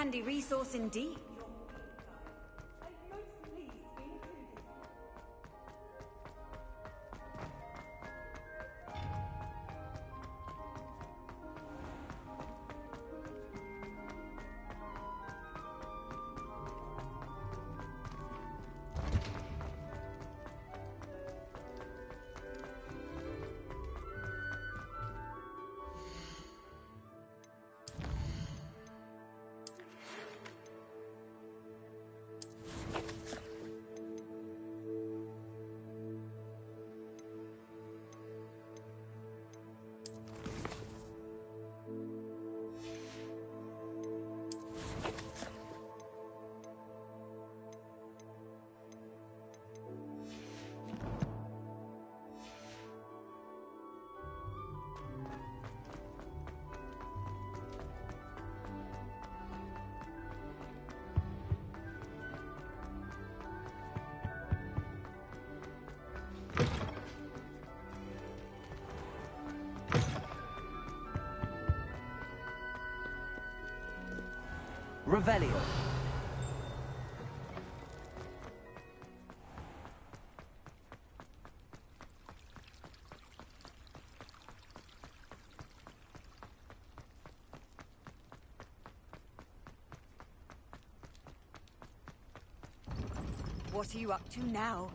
Handy resource indeed. Revelio. What are you up to now?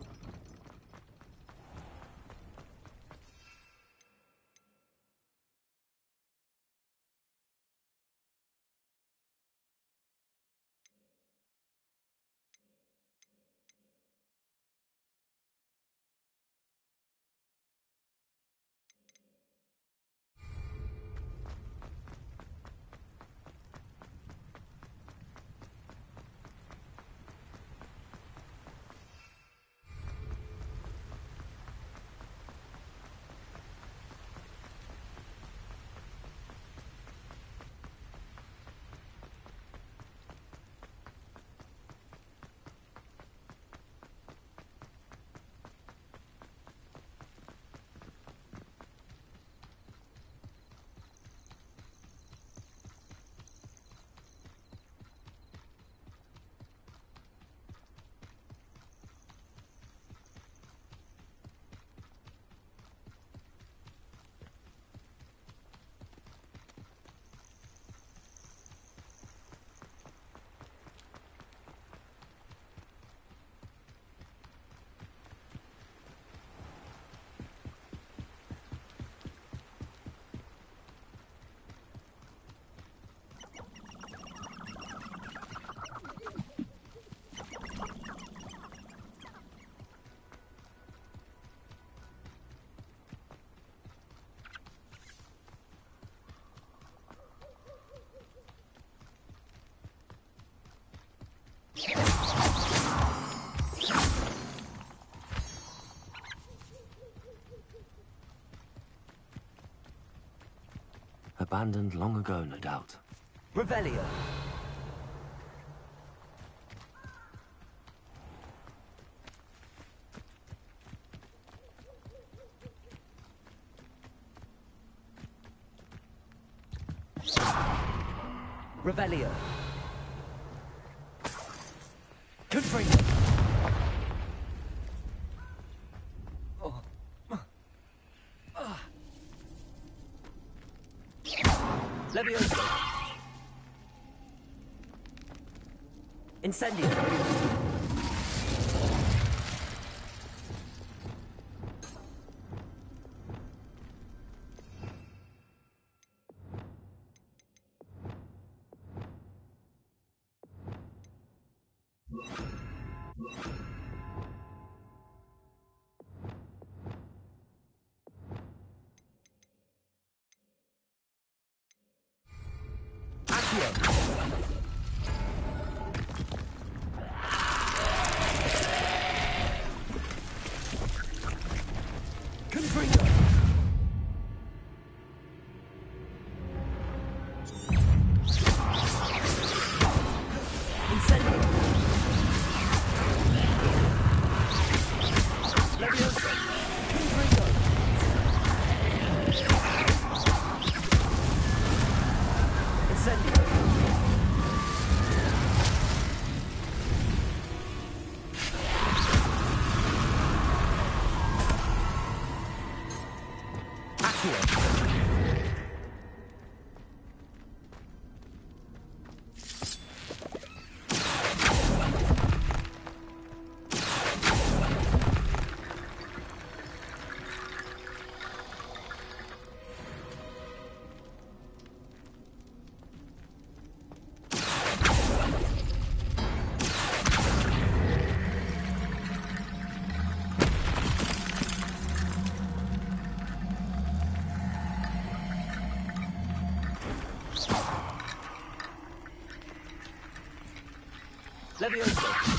Abandoned long ago, no doubt. Revelio. Revelio. Confringo. Levioso. Incendio. Leviosa.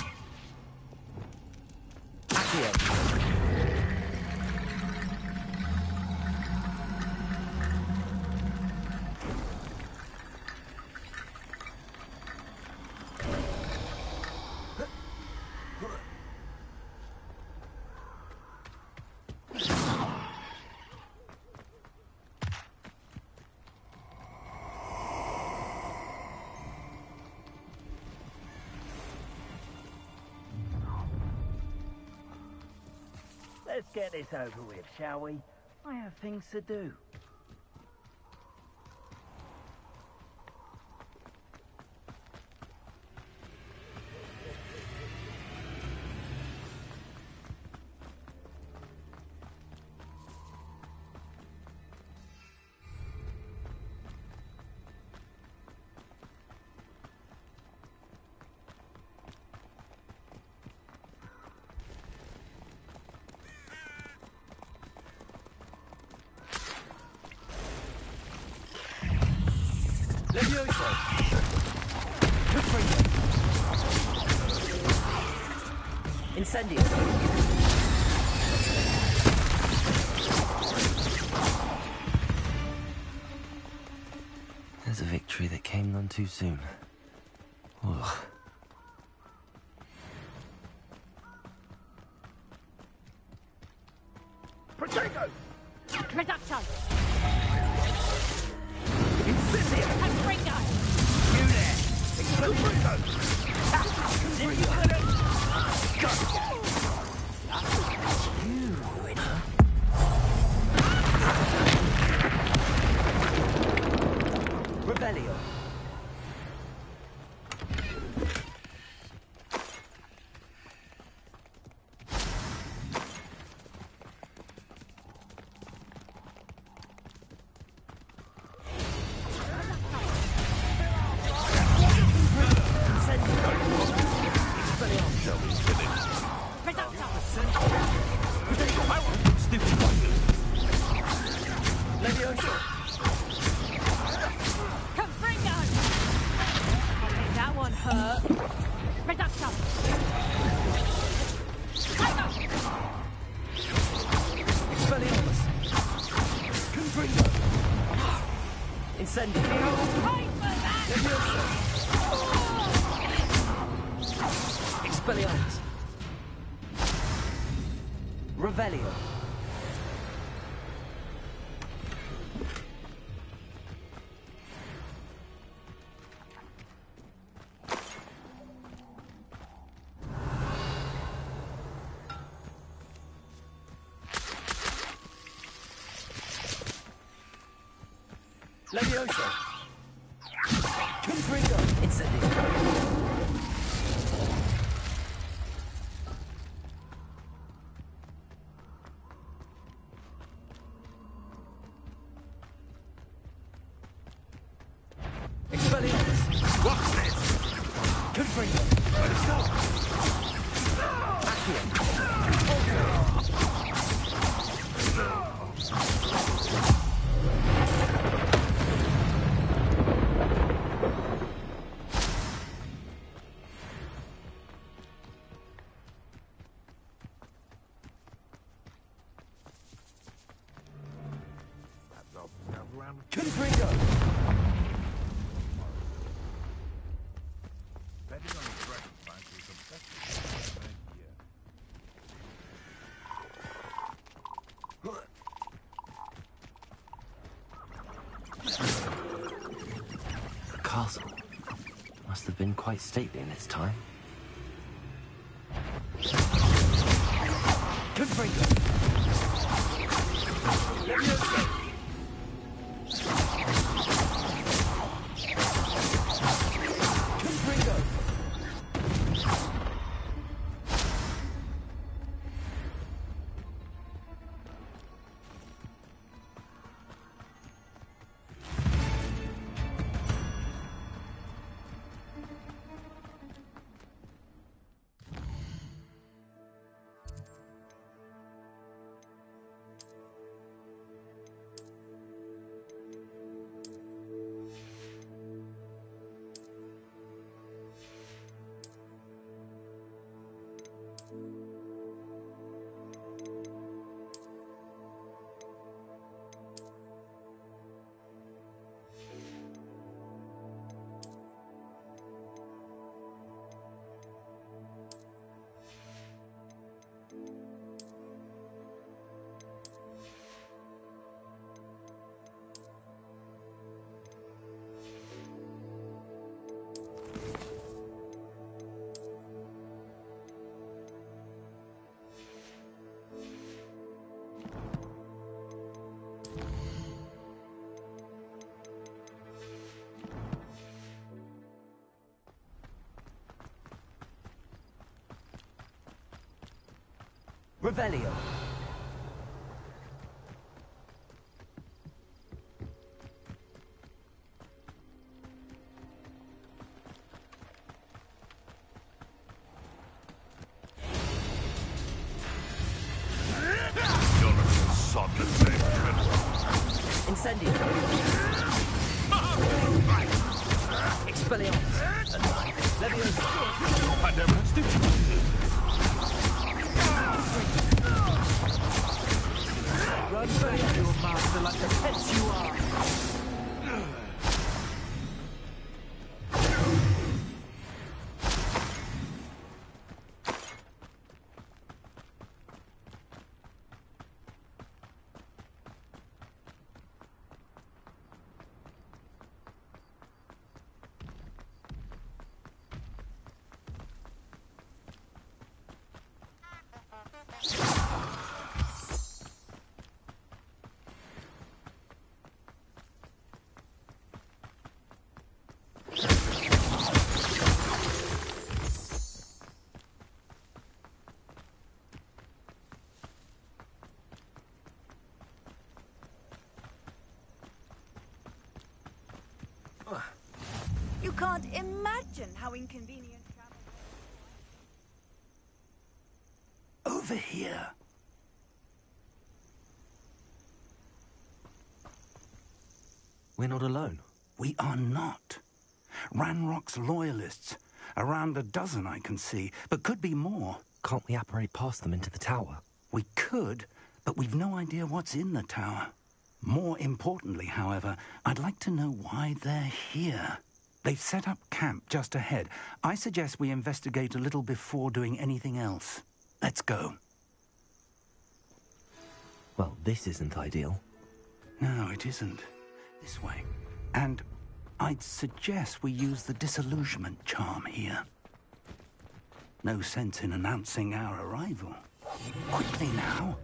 Get this over with, shall we? I have things to do. There's a victory that came none too soon. Levioso. Confringo. Have been quite stately in its time. Revelio. Can't imagine how inconvenient travel Over here. We're not alone. We are not. Ranrock's loyalists. Around a dozen I can see, but could be more. Can't we apparate past them into the tower? We could, but we've no idea what's in the tower. More importantly, however, I'd like to know why they're here. They've set up camp just ahead. I suggest we investigate a little before doing anything else. Let's go. Well, this isn't ideal. No, it isn't. This way. And I'd suggest we use the disillusionment charm here. No sense in announcing our arrival. Quickly now.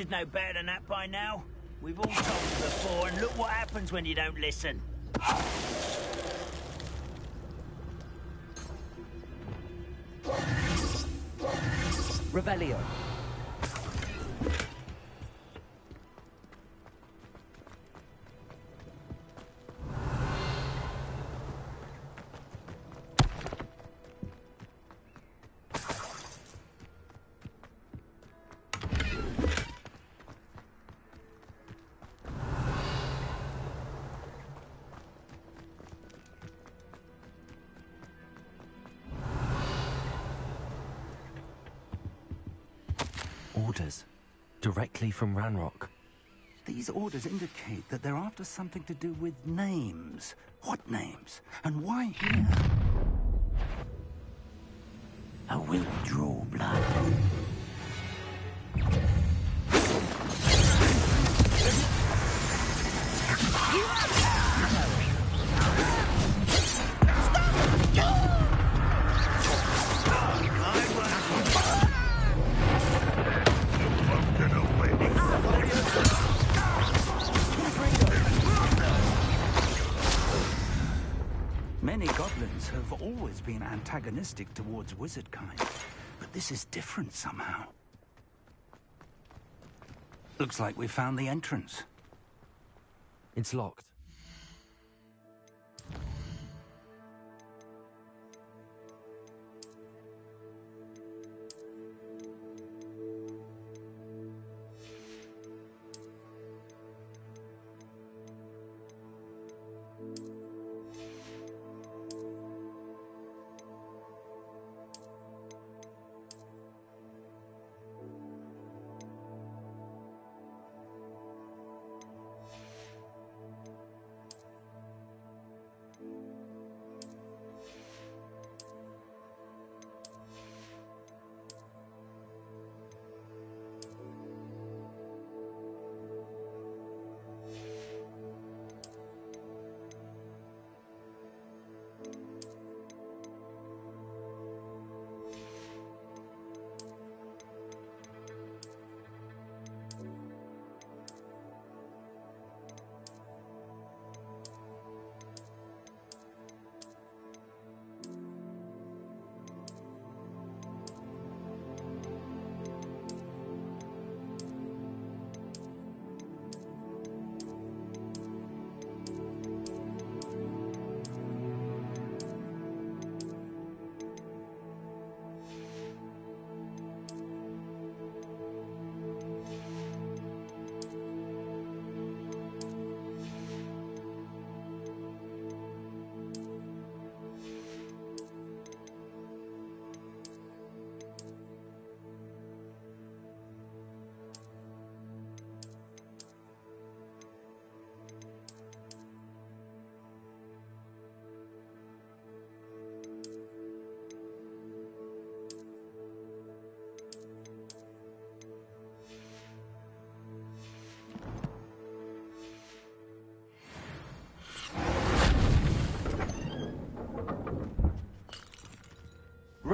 Should know better than that by now. We've all told you before, and look what happens when you don't listen. Revelio. Directly from Ranrock. These orders indicate that they're after something to do with names. What names? And why here? I will draw blood. Antagonistic towards wizard kind, but this is different somehow. Looks like we found the entrance. It's locked.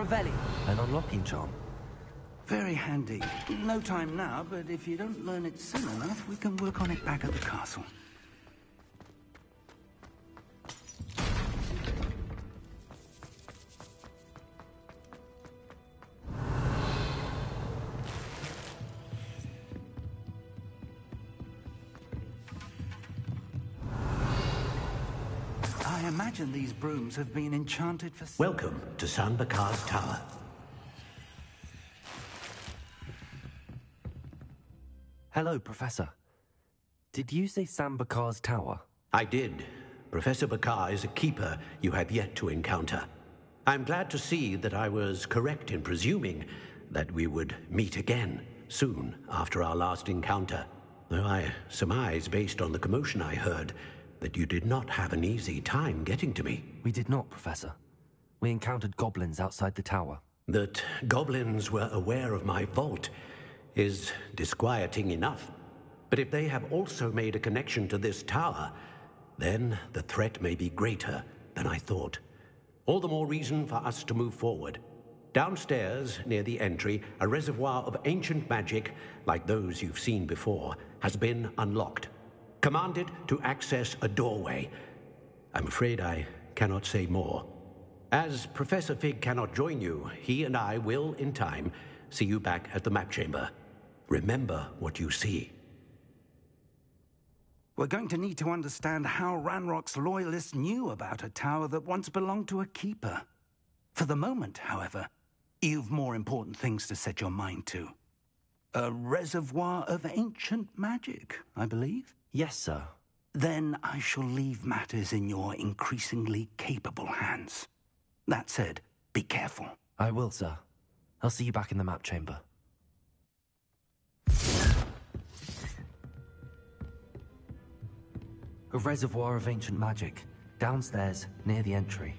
Revelio. An unlocking charm. Very handy. No time now, but if you don't learn it soon enough, we can work on it back at the castle. Imagine these brooms have been enchanted for... Welcome to San Bakar's Tower. Hello, Professor. Did you say San Bakar's tower? I did. Professor Bakar is a keeper you have yet to encounter. I'm glad to see that I was correct in presuming that we would meet again soon after our last encounter. Though I surmise, based on the commotion I heard, that you did not have an easy time getting to me. We did not, Professor. We encountered goblins outside the tower. That goblins were aware of my vault is disquieting enough. But if they have also made a connection to this tower, then the threat may be greater than I thought. All the more reason for us to move forward. Downstairs, near the entry, a reservoir of ancient magic, like those you've seen before, has been unlocked. Commanded to access a doorway. I'm afraid I cannot say more. As Professor Fig cannot join you, he and I will, in time, see you back at the map chamber. Remember what you see. We're going to need to understand how Ranrock's loyalists knew about a tower that once belonged to a keeper. For the moment, however, you've more important things to set your mind to. A reservoir of ancient magic, I believe? Yes, sir. Then I shall leave matters in your increasingly capable hands. That said, be careful. I will, sir. I'll see you back in the map chamber. A reservoir of ancient magic, downstairs near the entry.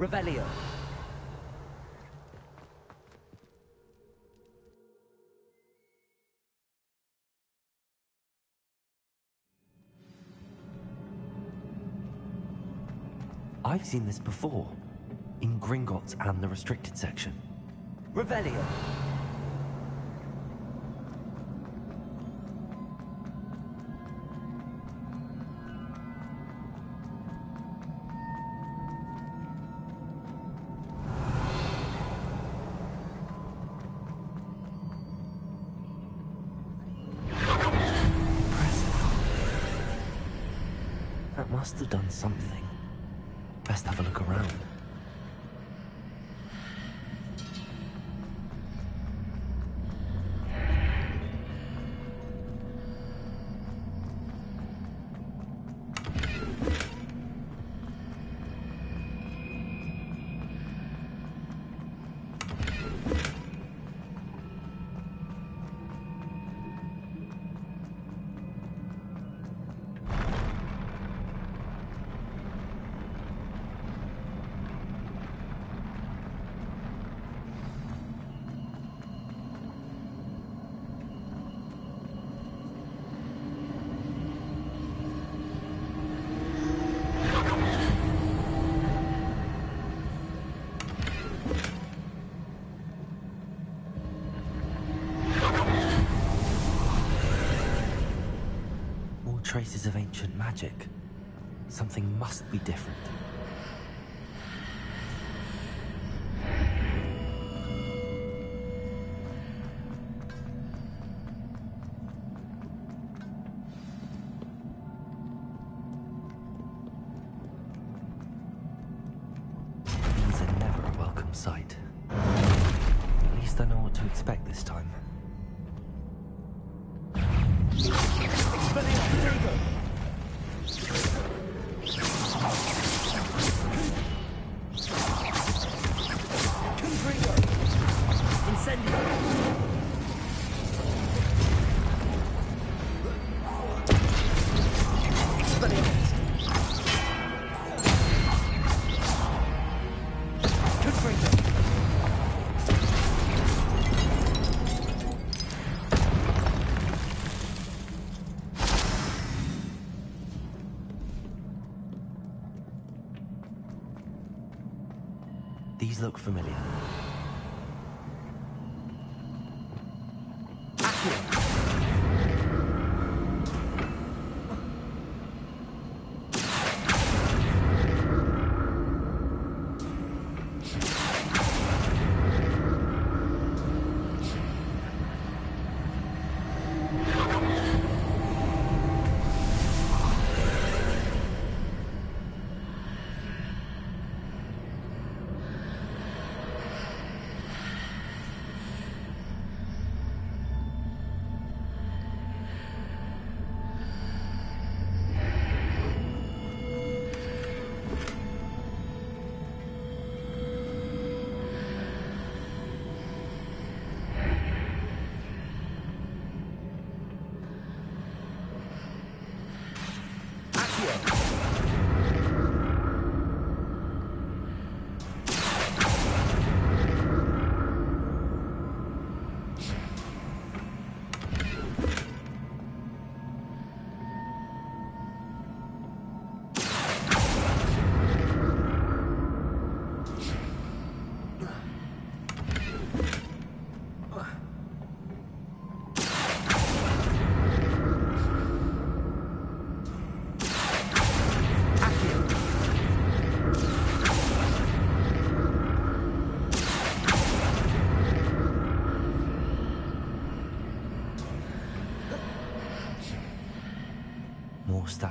Revelio. I've seen this before. In Gringotts and the restricted section. Revelio. Done something. Magic. Something must be different.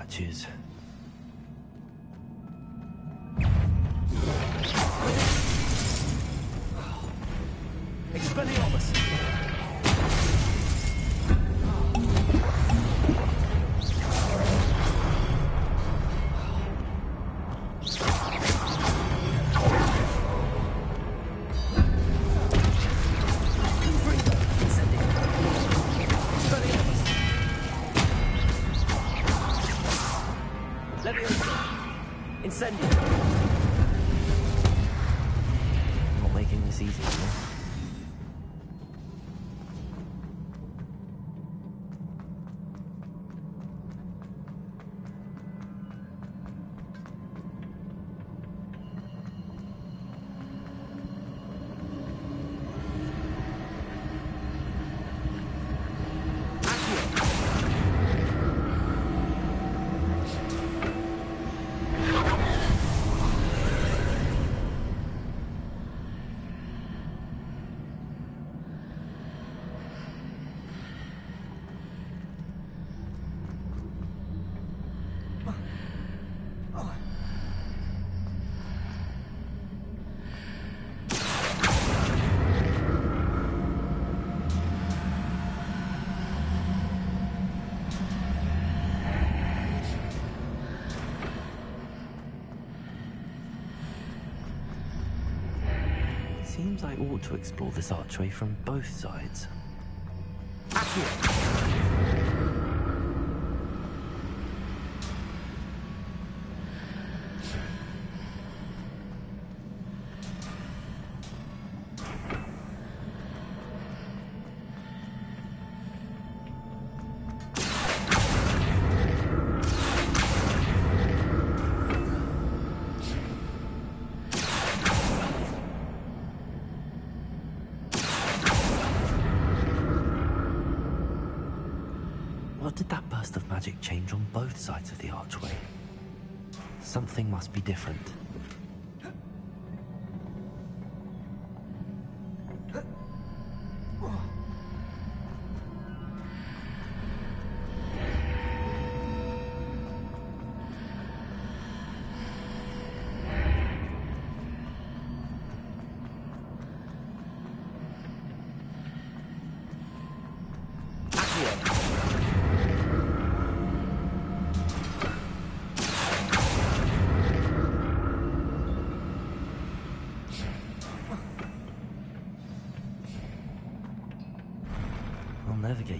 matches. seems I ought to explore this archway from both sides.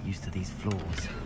used to these floors.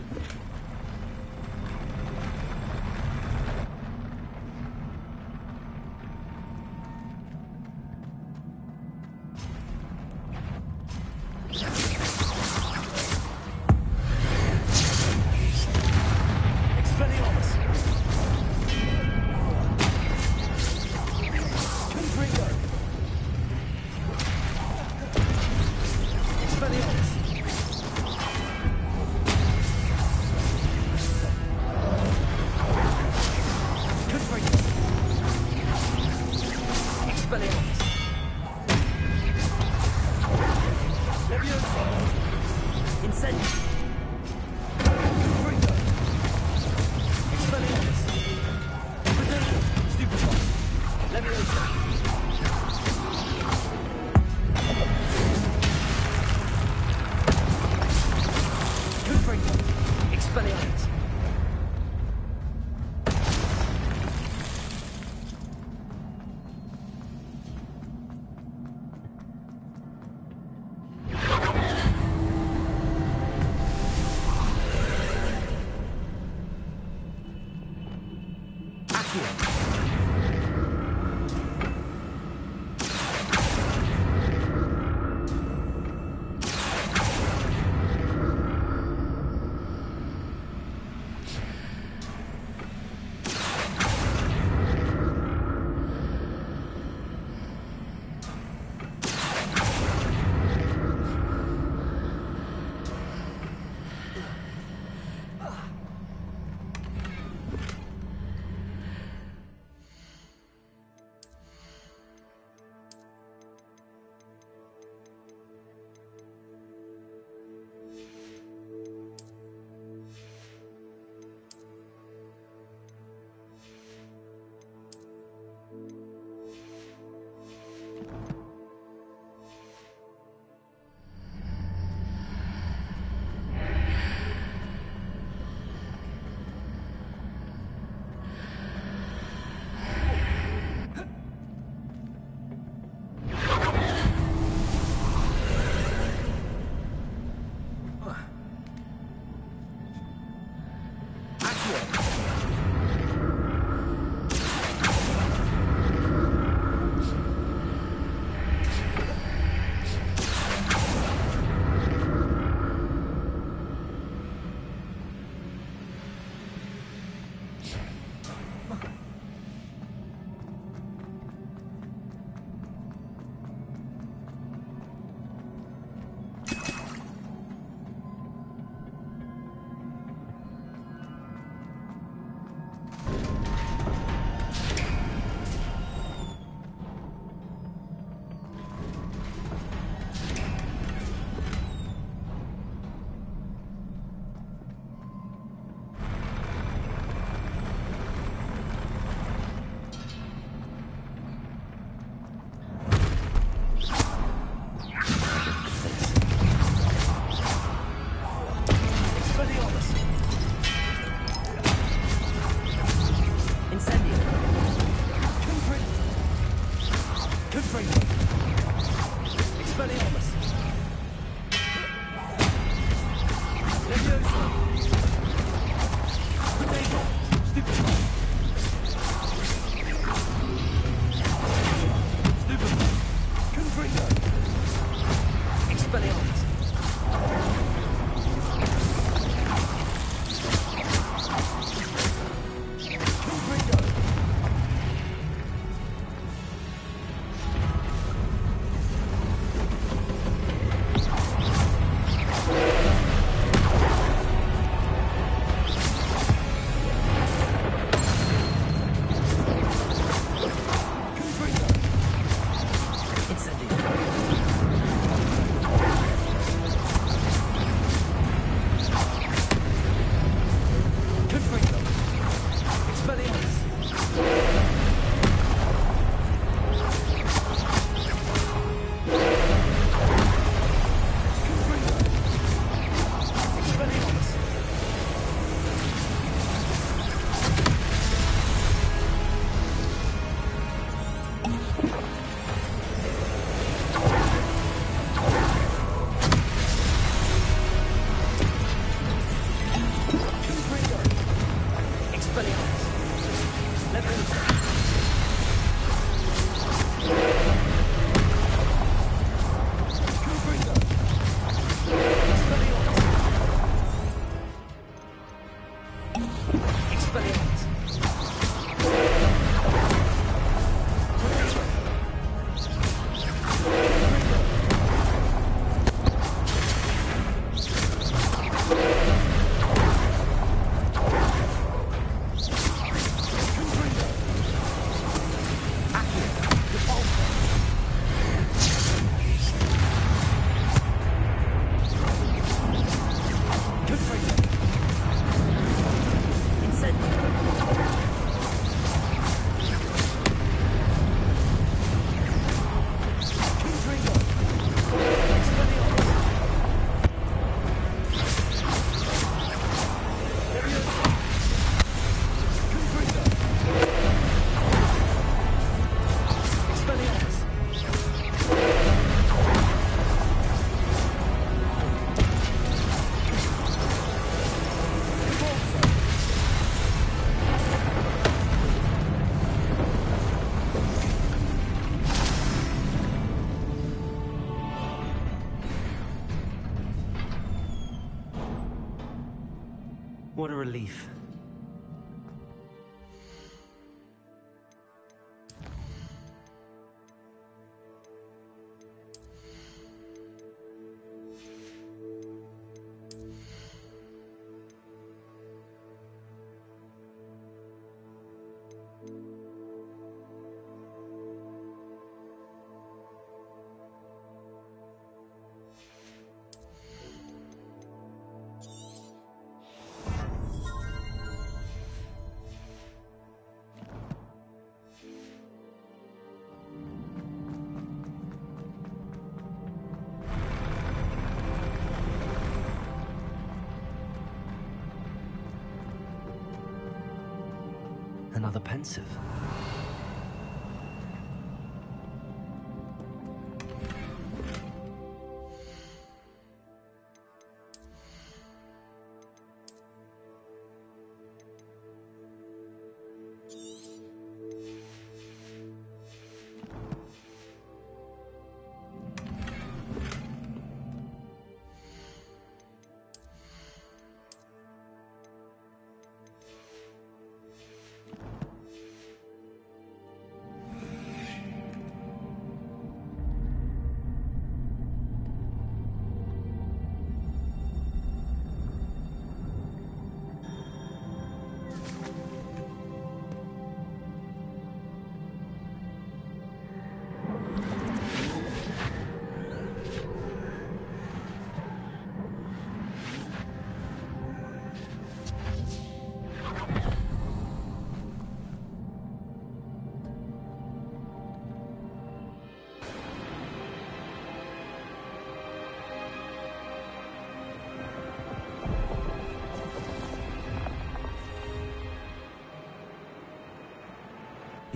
Another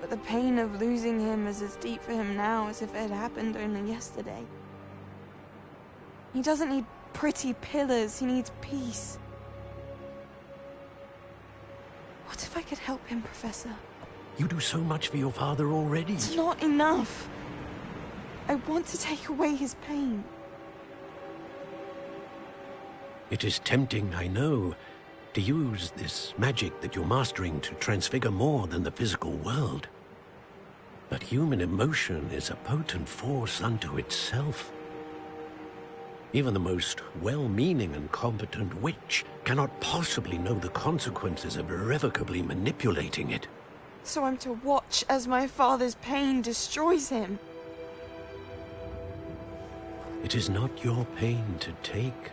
But the pain of losing him is as deep for him now as if it had happened only yesterday. He doesn't need pretty pillars, he needs peace. What if I could help him, Professor? You do so much for your father already. It's not enough. I want to take away his pain. It is tempting, I know, to use this magic that you're mastering to transfigure more than the physical world. But human emotion is a potent force unto itself. Even the most well-meaning and competent witch cannot possibly know the consequences of irrevocably manipulating it. So I'm to watch as my father's pain destroys him. It is not your pain to take.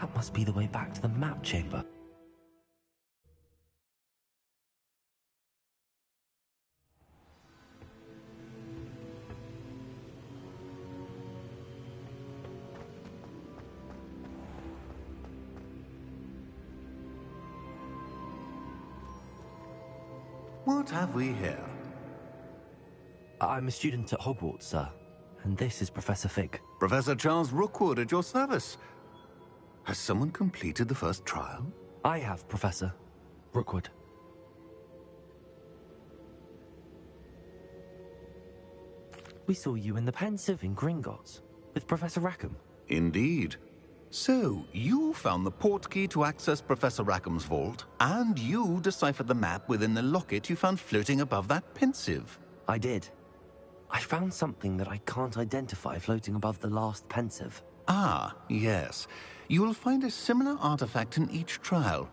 That must be the way back to the map chamber. What have we here? I'm a student at Hogwarts, sir. And this is Professor Fig. Professor Charles Rookwood at your service. Has someone completed the first trial? I have, Professor. Rookwood. We saw you in the Pensieve in Gringotts with Professor Rackham. Indeed. So, you found the portkey to access Professor Rackham's vault, and you deciphered the map within the locket you found floating above that pensieve. I did. I found something that I can't identify floating above the last pensieve. Ah, yes. You will find a similar artifact in each trial.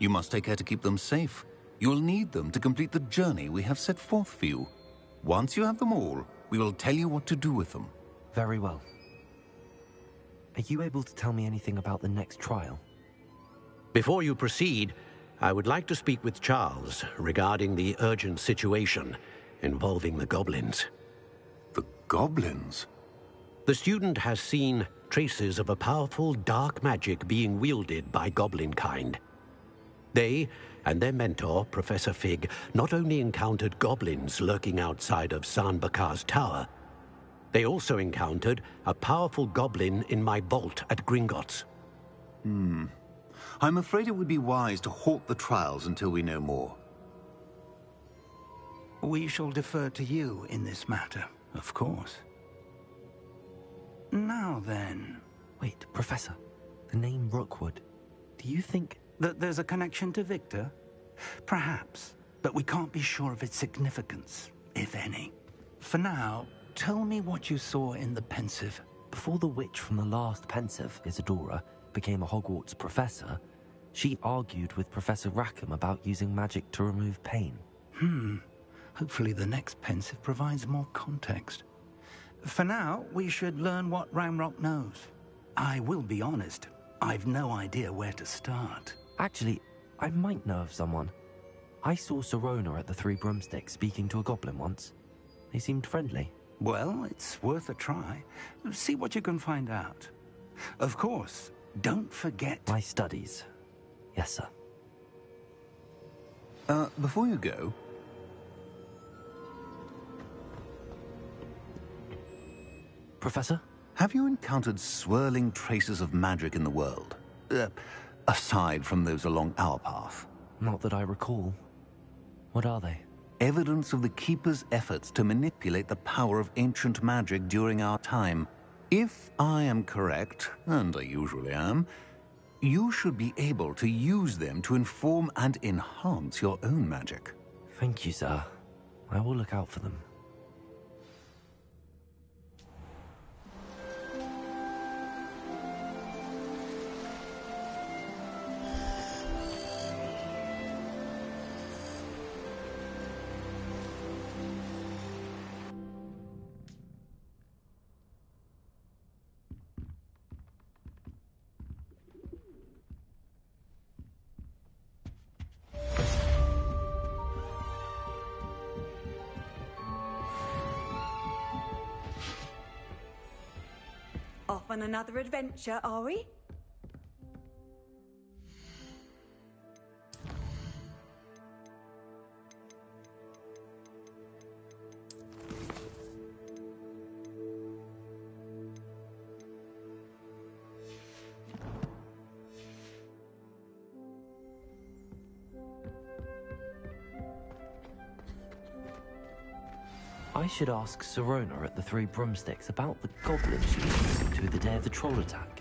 You must take care to keep them safe. You'll need them to complete the journey we have set forth for you. Once you have them all, we will tell you what to do with them. Very well. Are you able to tell me anything about the next trial? Before you proceed, I would like to speak with Charles regarding the urgent situation involving the goblins. The goblins? The student has seen traces of a powerful dark magic being wielded by goblin kind. They and their mentor, Professor Fig, not only encountered goblins lurking outside of San Bakar's tower, they also encountered a powerful goblin in my vault at Gringotts. Hmm. I'm afraid it would be wise to halt the trials until we know more. We shall defer to you in this matter, of course. Now then. Wait, Professor. The name Rookwood. Do you think... That there's a connection to Victor? Perhaps, but we can't be sure of its significance, if any. For now, tell me what you saw in the Pensieve. Before the witch from the last Pensieve, Isidora, became a Hogwarts professor, she argued with Professor Rackham about using magic to remove pain. Hmm. Hopefully the next Pensieve provides more context. For now, we should learn what Ranrock knows. I will be honest, I've no idea where to start. Actually, I might know of someone. I saw Sirona at the Three Broomsticks speaking to a goblin once. They seemed friendly. Well, it's worth a try. See what you can find out. Of course, don't forget... My studies. Yes, sir. Uh, before you go... Professor? Have you encountered swirling traces of magic in the world? Uh, aside from those along our path? Not that I recall. What are they? Evidence of the Keeper's efforts to manipulate the power of ancient magic during our time. If I am correct, and I usually am, you should be able to use them to inform and enhance your own magic. Thank you, sir. I will look out for them. Another adventure, are we? Should ask Sirona at the Three Broomsticks about the goblin she speaking to the day of the troll attack.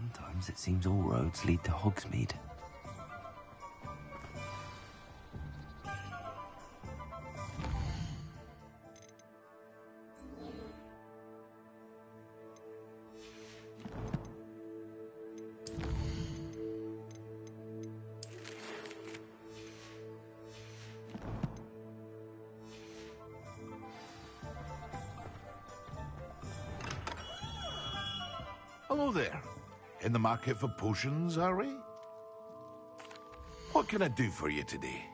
Sometimes it seems all roads lead to Hogsmeade. The market for potions, are we? What can I do for you today?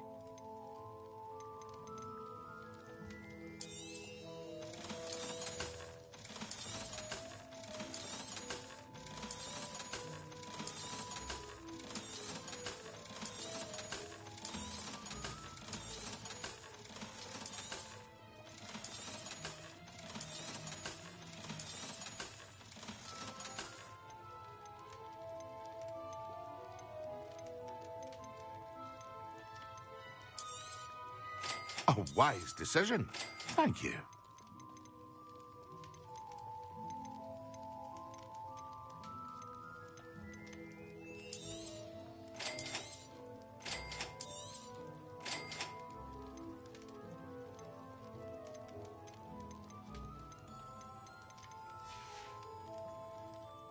Wise decision. Thank you.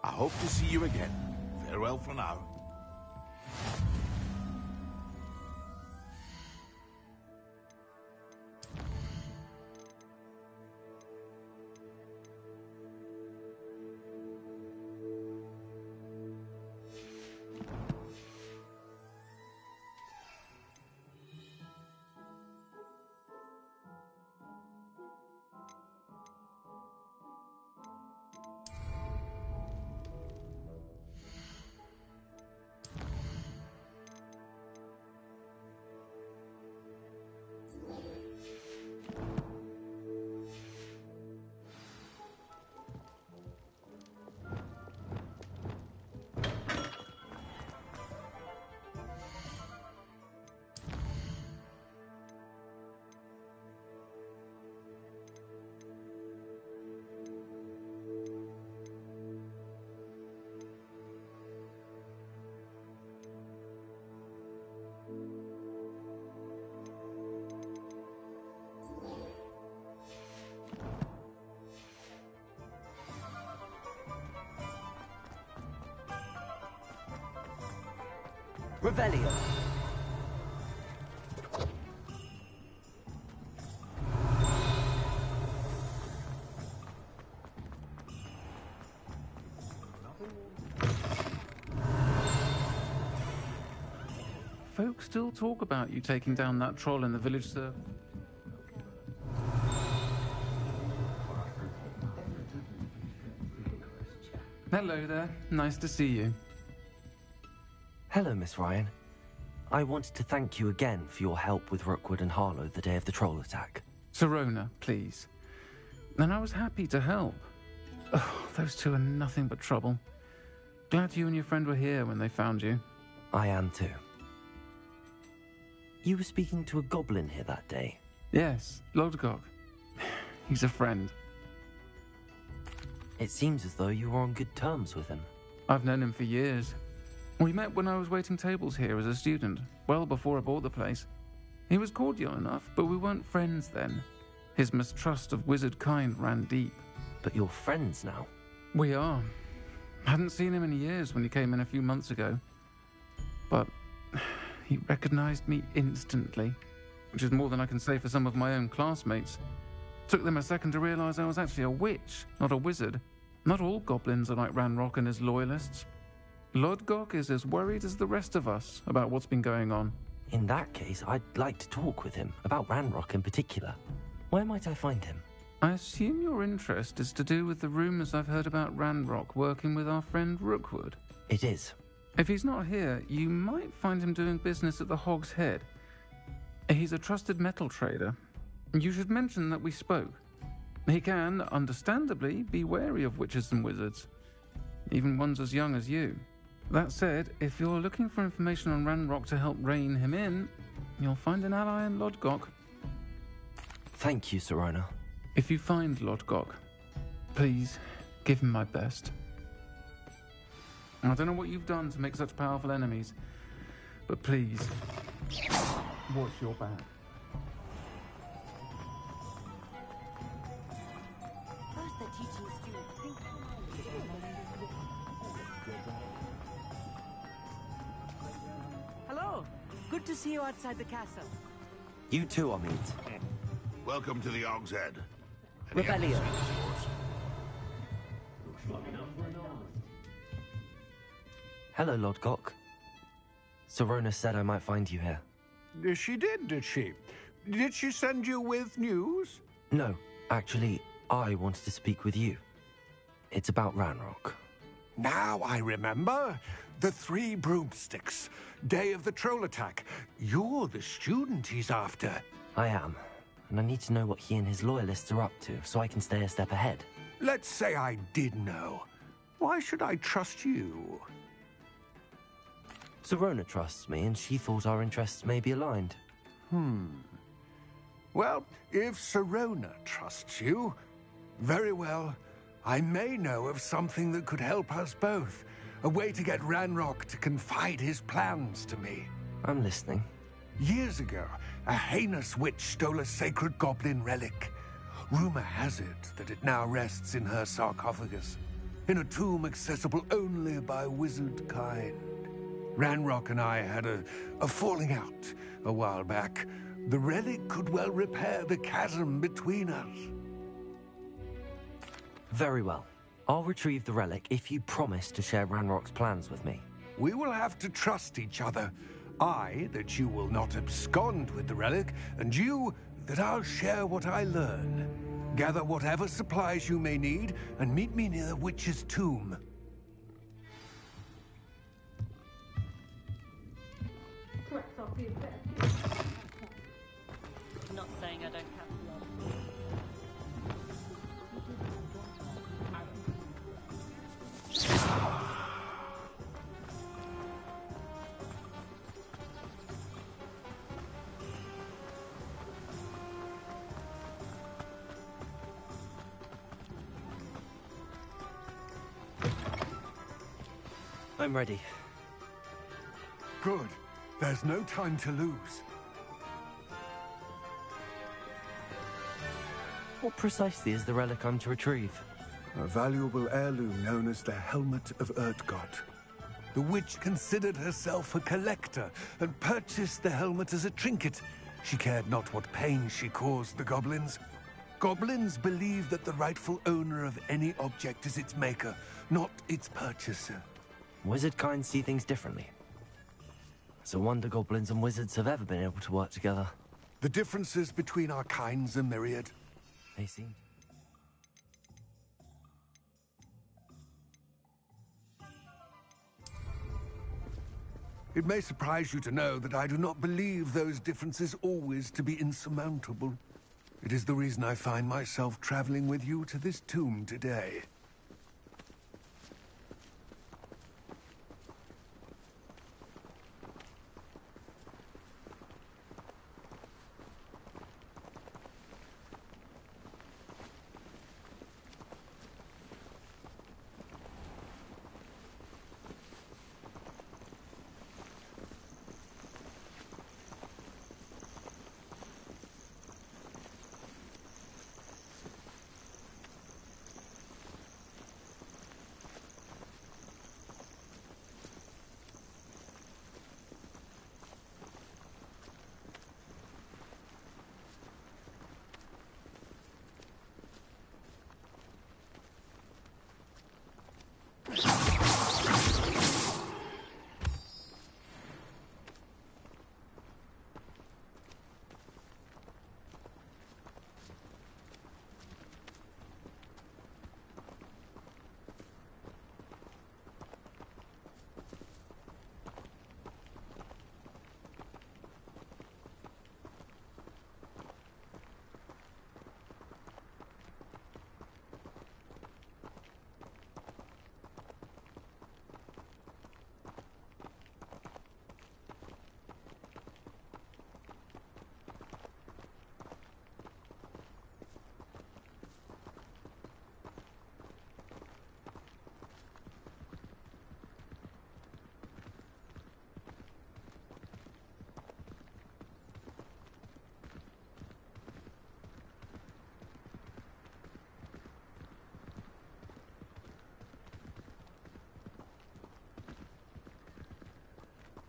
I hope to see you again. Farewell for now. Revelio. Folks still talk about you taking down that troll in the village, sir. Hello there. Nice to see you. Hello, Miss Ryan. I wanted to thank you again for your help with Rookwood and Harlow the day of the troll attack. Sirona, please. And I was happy to help. Oh, those two are nothing but trouble. Glad you and your friend were here when they found you. I am too. You were speaking to a goblin here that day. Yes, Lodgok. He's a friend. It seems as though you were on good terms with him. I've known him for years. We met when I was waiting tables here as a student, well before I bought the place. He was cordial enough, but we weren't friends then. His mistrust of wizard kind ran deep. But you're friends now? We are. I hadn't seen him in years when he came in a few months ago. But he recognized me instantly, which is more than I can say for some of my own classmates. Took them a second to realize I was actually a witch, not a wizard. Not all goblins are like Ranrock and his loyalists. Lodgok is as worried as the rest of us about what's been going on. In that case, I'd like to talk with him, about Ranrock in particular. Where might I find him? I assume your interest is to do with the rumors I've heard about Ranrock working with our friend Rookwood. It is. If he's not here, you might find him doing business at the Hog's Head. He's a trusted metal trader. You should mention that we spoke. He can, understandably, be wary of witches and wizards, even ones as young as you. That said, if you're looking for information on Ranrock to help rein him in, you'll find an ally in Lodgok. Thank you, Sirona. If you find Lodgok, please give him my best. I don't know what you've done to make such powerful enemies, but please, watch your back. Good to see you outside the castle. You too, Amit. Welcome to the Hog's Head. Any Revelio. appetite of yours? Hello, Lodgok. Sirona said I might find you here. She did, did she? Did she send you with news? No, actually, I wanted to speak with you. It's about Ranrock. Now I remember. The three broomsticks. Day of the troll attack. You're the student he's after. I am, and I need to know what he and his loyalists are up to so I can stay a step ahead. Let's say I did know. Why should I trust you? Sirona trusts me, and she thought our interests may be aligned. Hmm. Well, if Sirona trusts you, very well. I may know of something that could help us both. A way to get Ranrock to confide his plans to me. I'm listening. Years ago, a heinous witch stole a sacred goblin relic. Rumor has it that it now rests in her sarcophagus, in a tomb accessible only by wizard kind. Ranrock and I had a, a falling out a while back. The relic could well repair the chasm between us. Very well. I'll retrieve the relic if you promise to share Ranrock's plans with me. We will have to trust each other. I, that you will not abscond with the relic, and you, that I'll share what I learn. Gather whatever supplies you may need, and meet me near the witch's tomb. I'm I'm ready. Good. There's no time to lose. What precisely is the relic I'm to retrieve? A valuable heirloom known as the Helmet of Urtkot. The witch considered herself a collector and purchased the helmet as a trinket. She cared not what pain she caused the goblins. Goblins believe that the rightful owner of any object is its maker, not its purchaser. Wizard kind see things differently. It's a wonder goblins and wizards have ever been able to work together. The differences between our kinds are myriad. They seem. It may surprise you to know that I do not believe those differences always to be insurmountable. It is the reason I find myself traveling with you to this tomb today.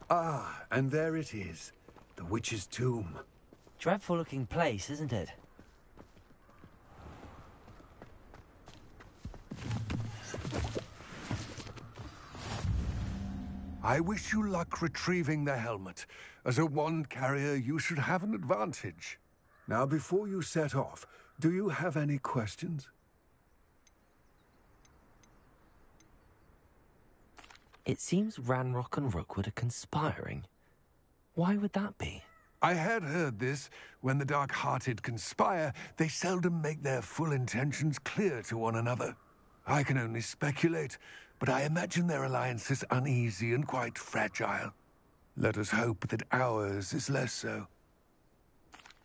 Ah, and there it is. The witch's tomb. Dreadful looking place, isn't it? I wish you luck retrieving the helmet. As a wand carrier, you should have an advantage. Now, before you set off, do you have any questions? It seems Ranrock and Rookwood are conspiring. Why would that be? I had heard this. When the dark-hearted conspire, they seldom make their full intentions clear to one another. I can only speculate, but I imagine their alliance is uneasy and quite fragile. Let us hope that ours is less so.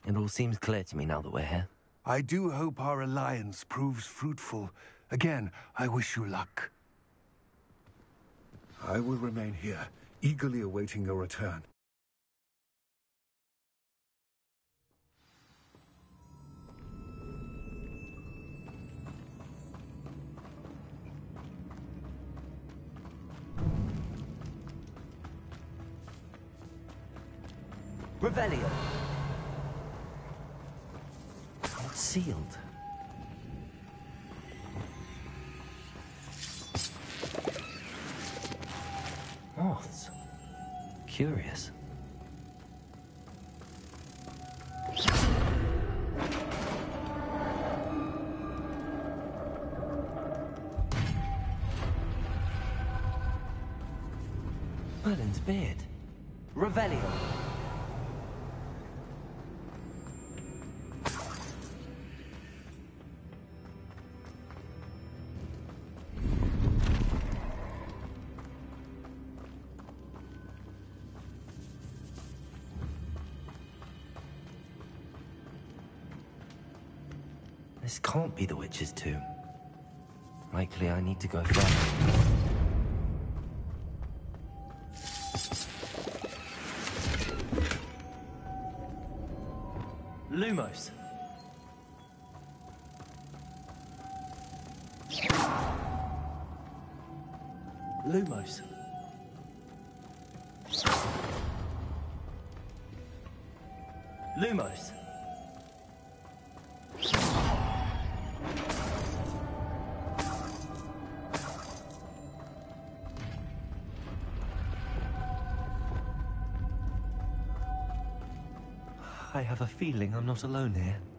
It all seems clear to me now that we're here. I do hope our alliance proves fruitful. Again, I wish you luck. I will remain here, eagerly awaiting your return. Revelio. Sealed. Moths. Curious. Merlin's beard. Revelio. To go further. Lumos. Lumos. Lumos. Have a feeling I'm not alone here.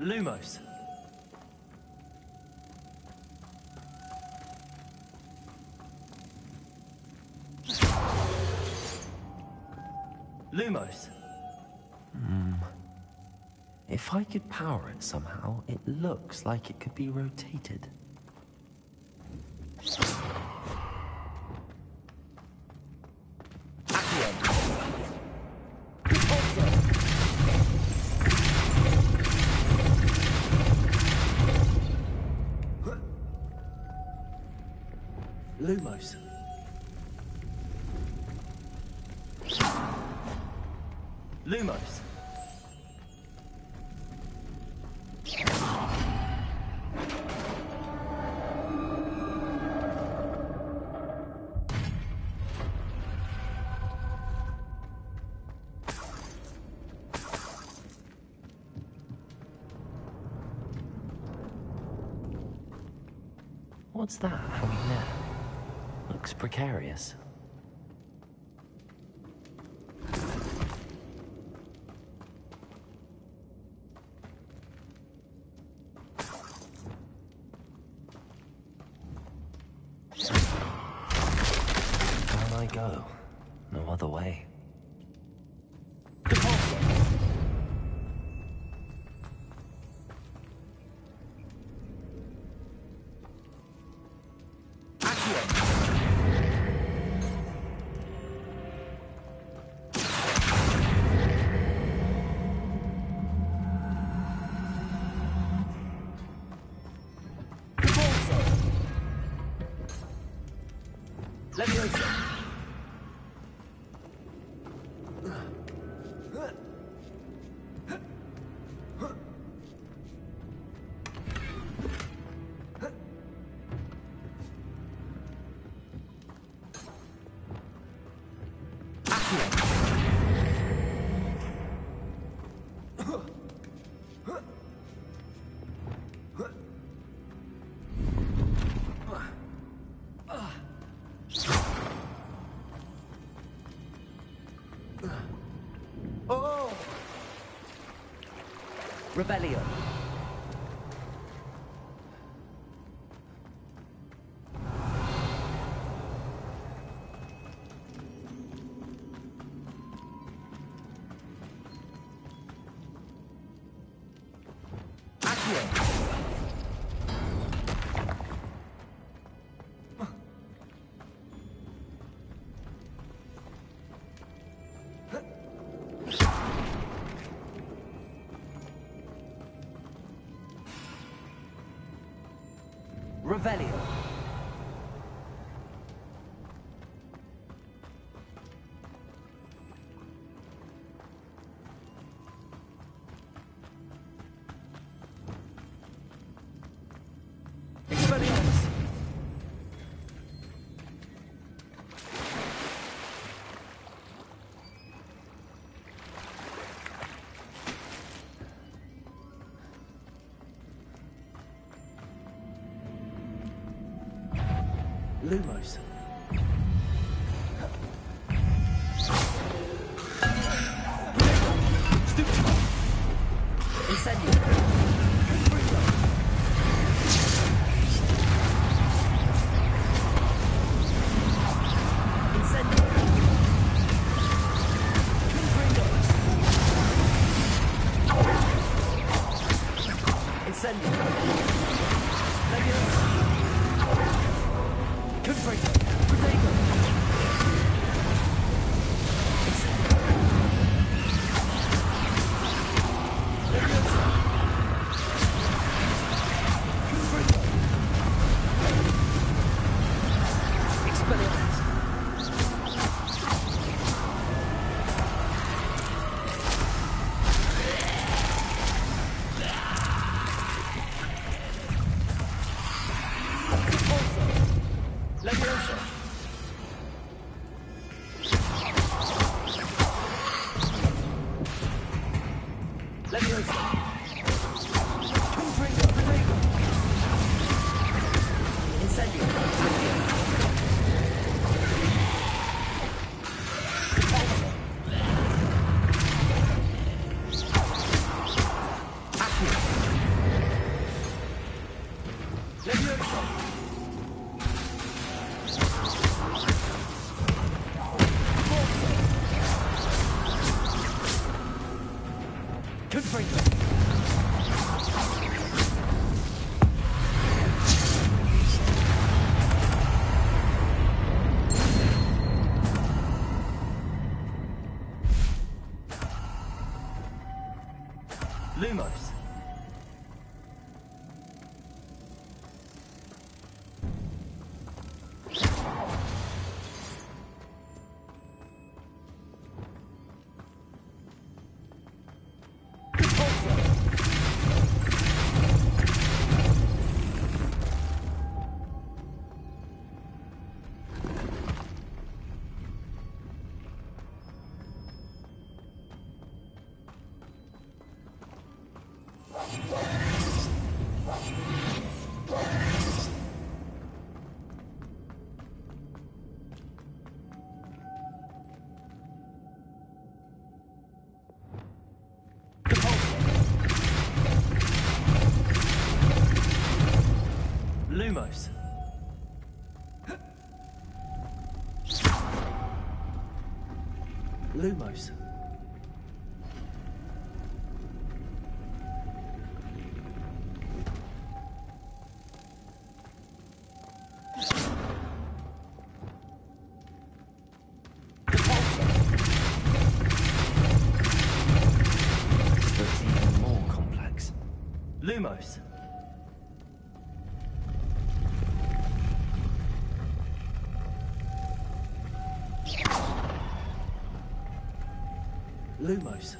Lumos. Lumos. Hmm. If I could power it somehow, it looks like it could be rotated. Looks Revelio. Revelio. Lumos.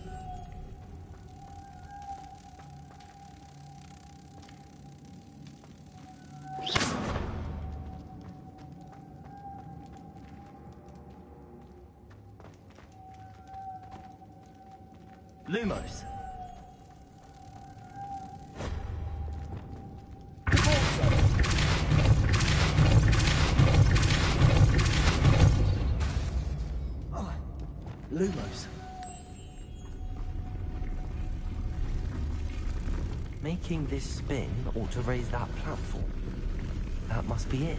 Lumos. This spin ought to raise that platform. That must be it.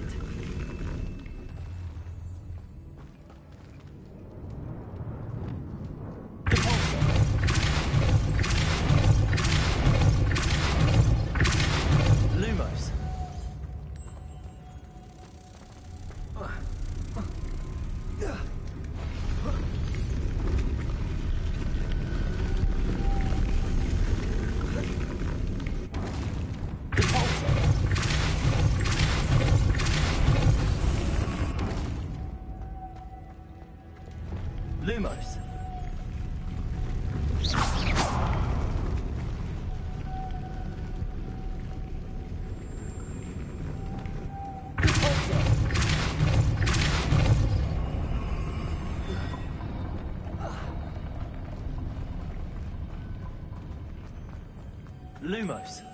Lumos.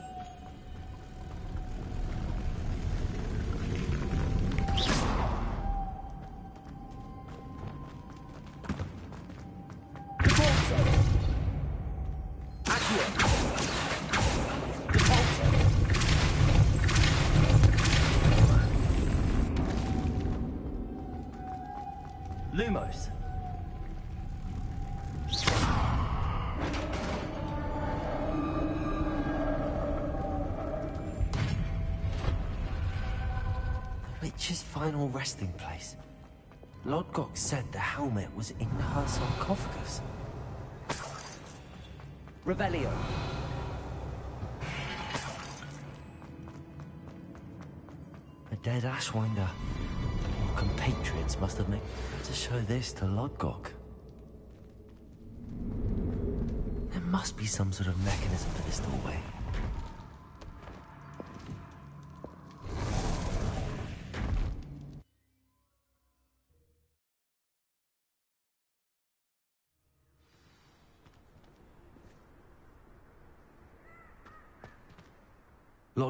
Final resting place. Lodgok said the helmet was in her sarcophagus. Revelio. A dead Ashwinder. Your compatriots must have made to show this to Lodgok. There must be some sort of mechanism for this doorway.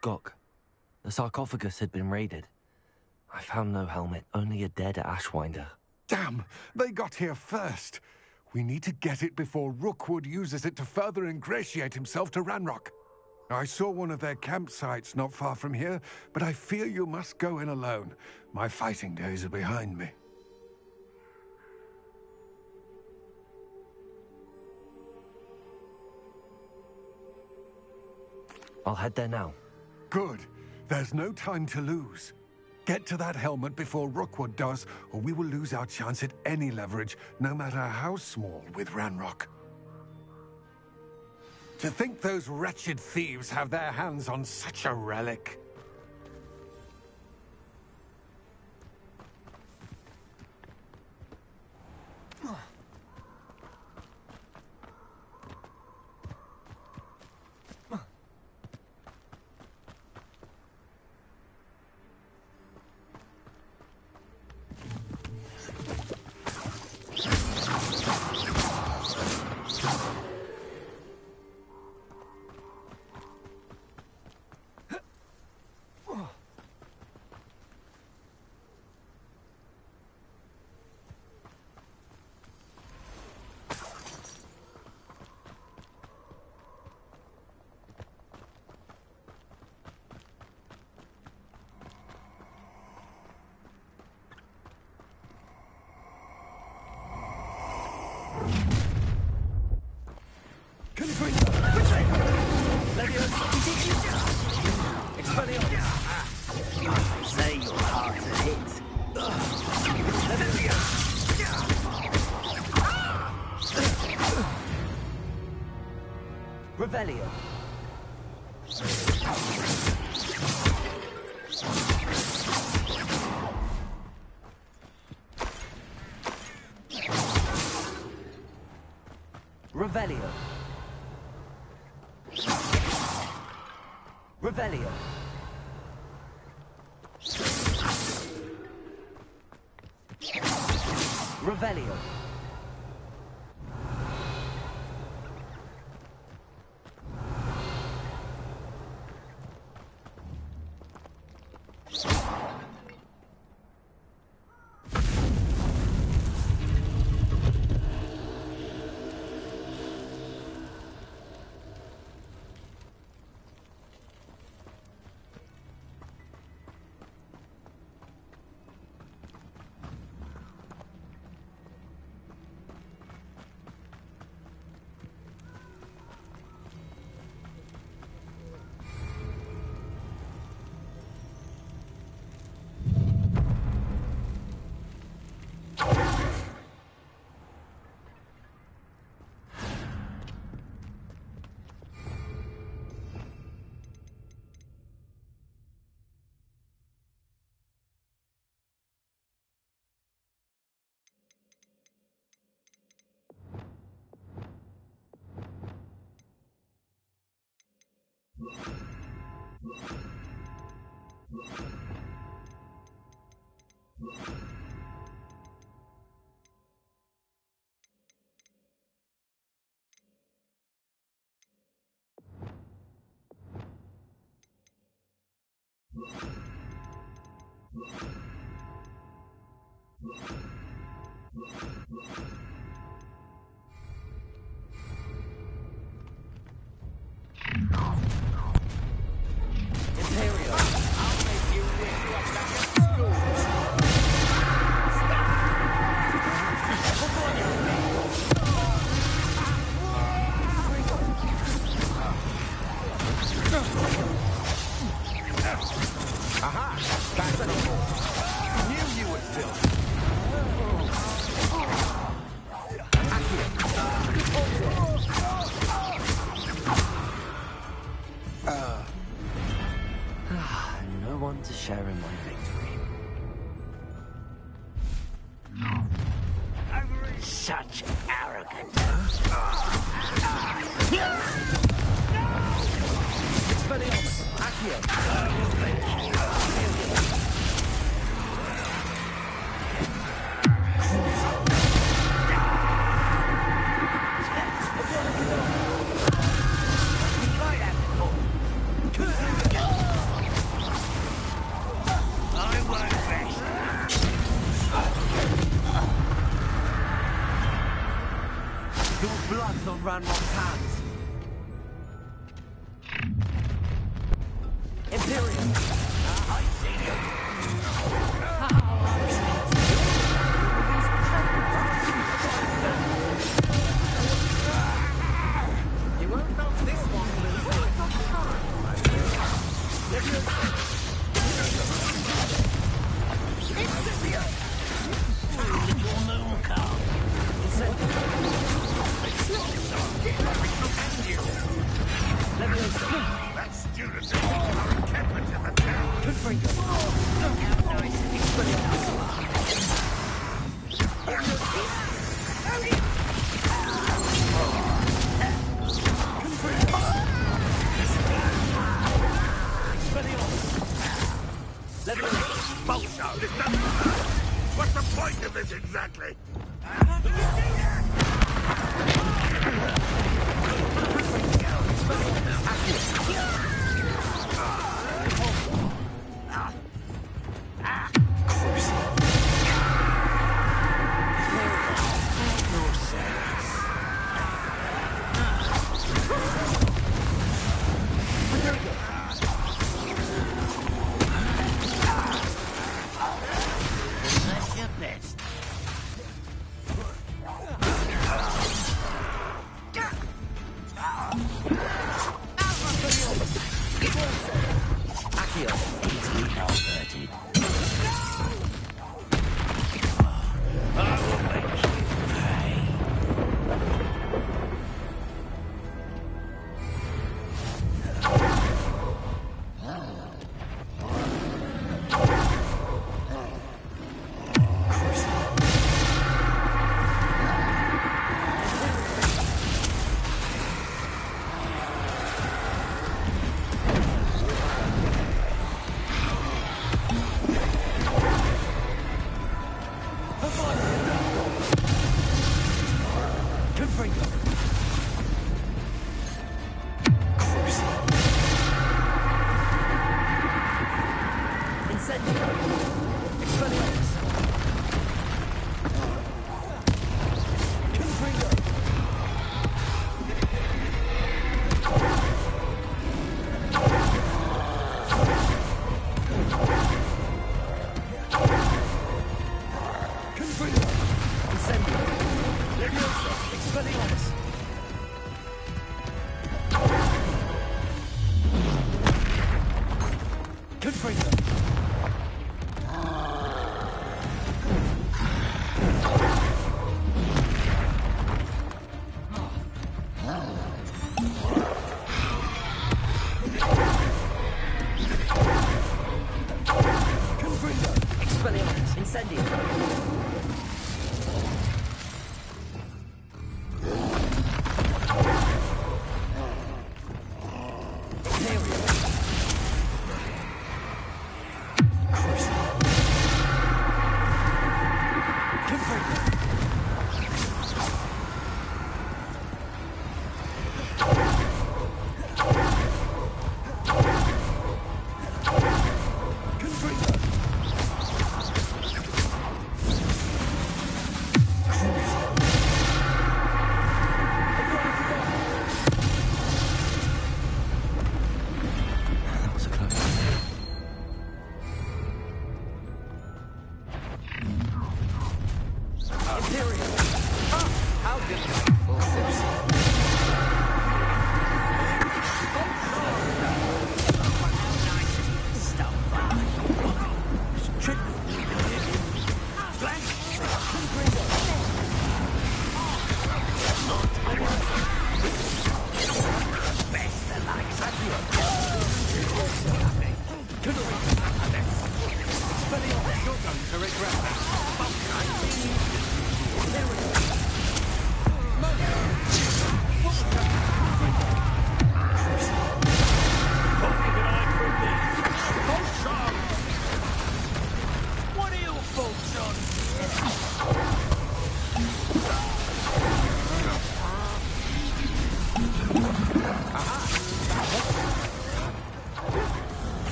Gok, the sarcophagus had been raided. I found no helmet, only a dead Ashwinder. Damn! They got here first. We need to get it before Rookwood uses it to further ingratiate himself to Ranrock. I saw one of their campsites not far from here, but I fear you must go in alone. My fighting days are behind me. I'll head there now. Good. There's no time to lose. Get to that helmet before Rookwood does, or we will lose our chance at any leverage, no matter how small, with Ranrock. To think those wretched thieves have their hands on such a relic.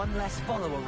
One less follower,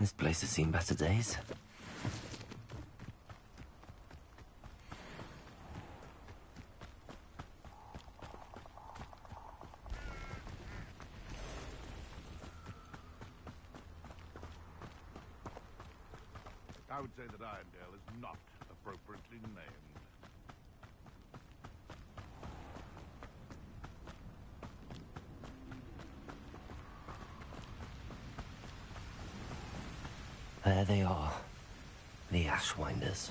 This place has seen better days. I would say that Irondale is not appropriately named. There they are. The Ashwinders.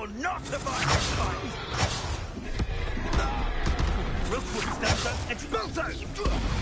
Will not survive this fight! Rookwood Stanza, Expulso!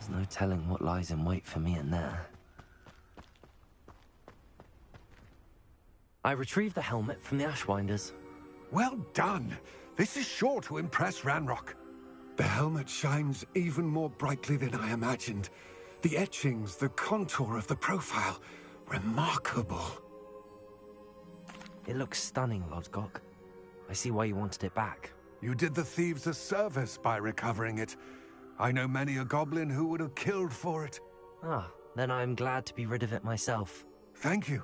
There's no telling what lies in wait for me in there. I retrieved the helmet from the Ashwinders. Well done. This is sure to impress Ranrock. The helmet shines even more brightly than I imagined. The etchings, the contour of the profile, remarkable. It looks stunning, Lodgok. I see why you wanted it back. You did the thieves a service by recovering it. I know many a goblin who would have killed for it. Ah, then I'm glad to be rid of it myself. Thank you.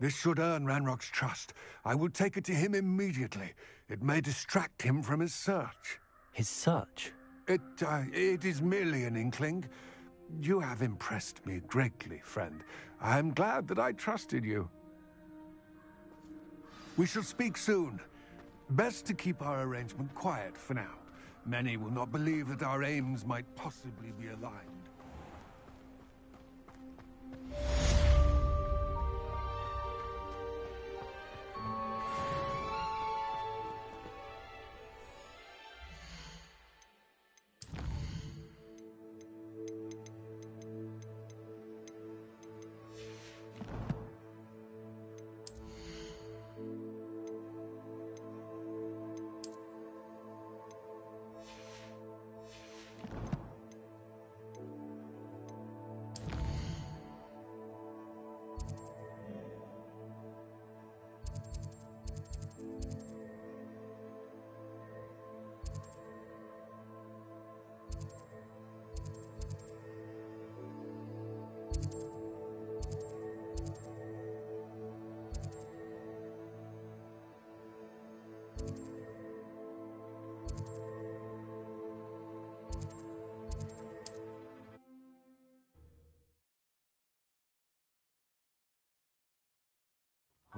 This should earn Ranrock's trust. I will take it to him immediately. It may distract him from his search. His search? It, uh, it is merely an inkling. You have impressed me greatly, friend. I am glad that I trusted you. We shall speak soon. Best to keep our arrangement quiet for now. Many will not believe that our aims might possibly be aligned.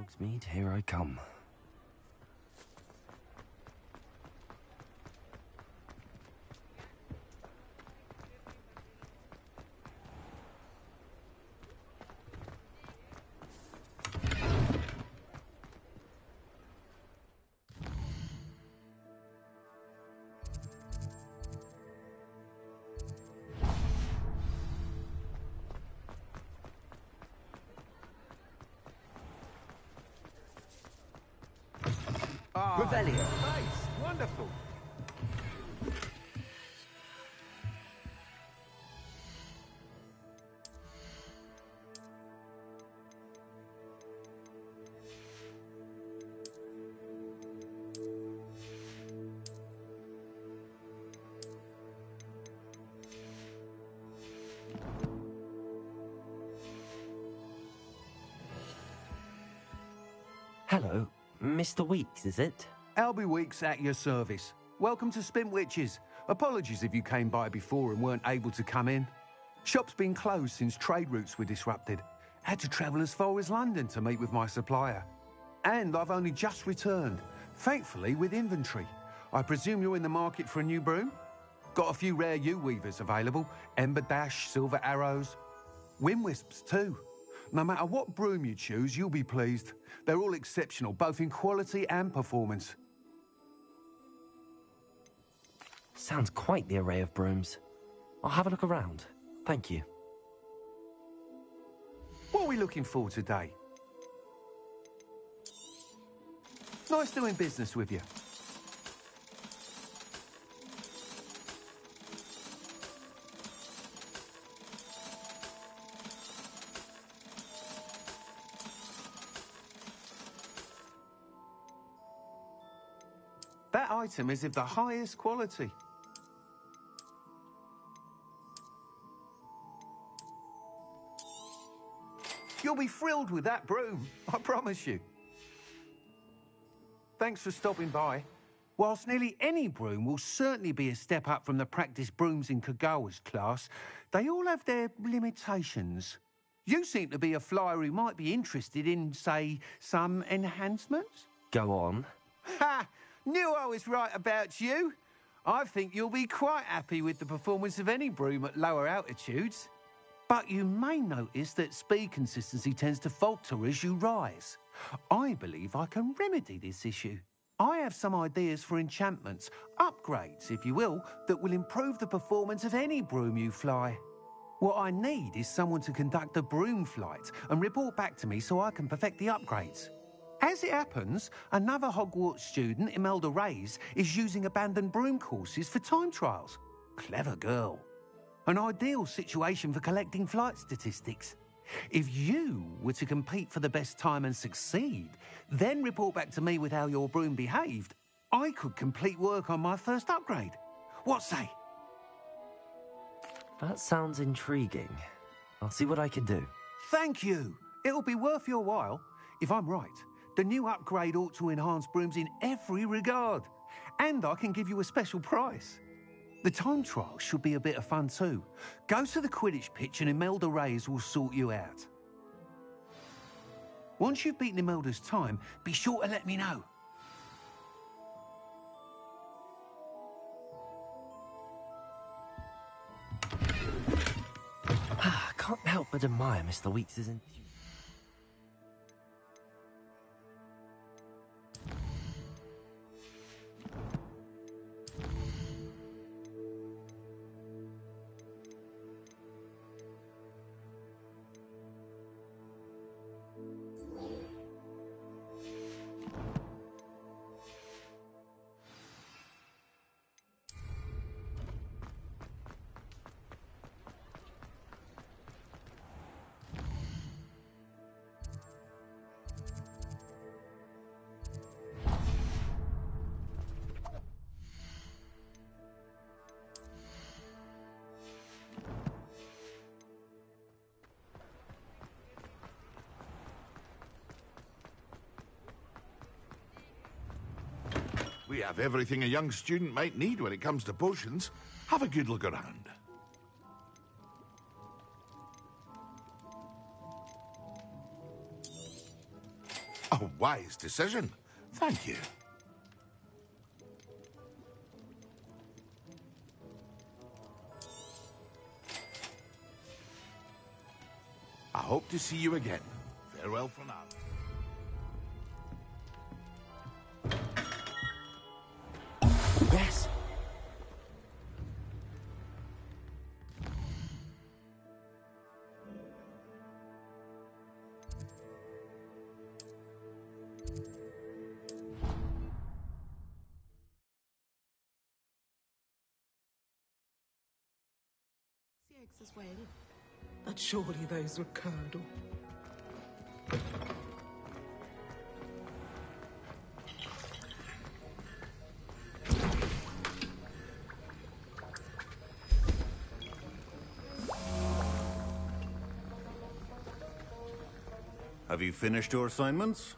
Hogsmeade, here I come. Hello, Mr. Weeks, is it? Albie Weeks at your service. Welcome to Spintwitches. Apologies if you came by before and weren't able to come in. Shop's been closed since trade routes were disrupted. Had to travel as far as London to meet with my supplier. And I've only just returned. Thankfully, with inventory. I presume you're in the market for a new broom? Got a few rare U-weavers available. Ember Dash, Silver Arrows. Wind Wisps, too. No matter what broom you choose, you'll be pleased. They're all exceptional, both in quality and performance. Sounds quite the array of brooms. I'll have a look around. Thank you. What are we looking for today? Nice doing business with you. Item is of the highest quality. You'll be thrilled with that broom, I promise you. Thanks for stopping by. Whilst nearly any broom will certainly be a step up from the practice brooms in Kogawa's class, they all have their limitations. You seem to be a flyer who might be interested in, say, some enhancements? Go on. Ha! Knew I was right about you. I think you'll be quite happy with the performance of any broom at lower altitudes. But you may notice that speed consistency tends to falter as you rise. I believe I can remedy this issue. I have some ideas for enchantments, upgrades, if you will, that will improve the performance of any broom you fly. What I need is someone to conduct a broom flight and report back to me so I can perfect the upgrades. As it happens, another Hogwarts student, Imelda Reyes, is using abandoned broom courses for time trials. Clever girl. An ideal situation for collecting flight statistics. If you were to compete for the best time and succeed, then report back to me with how your broom behaved, I could complete work on my first upgrade. What say? That sounds intriguing. I'll see what I can do. Thank you. It'll be worth your while. If I'm right, the new upgrade ought to enhance brooms in every regard. And I can give you a special price. The time trial should be a bit of fun too. Go to the Quidditch pitch and Imelda Reyes will sort you out. Once you've beaten Imelda's time, be sure to let me know. Ah, I can't help but admire Mr. Weeks' enthusiasm. Have everything a young student might need when it comes to potions. Have a good look around. A wise decision. Thank you. I hope to see you again. Farewell for now. As well. But surely those were curdle. Have you finished your assignments?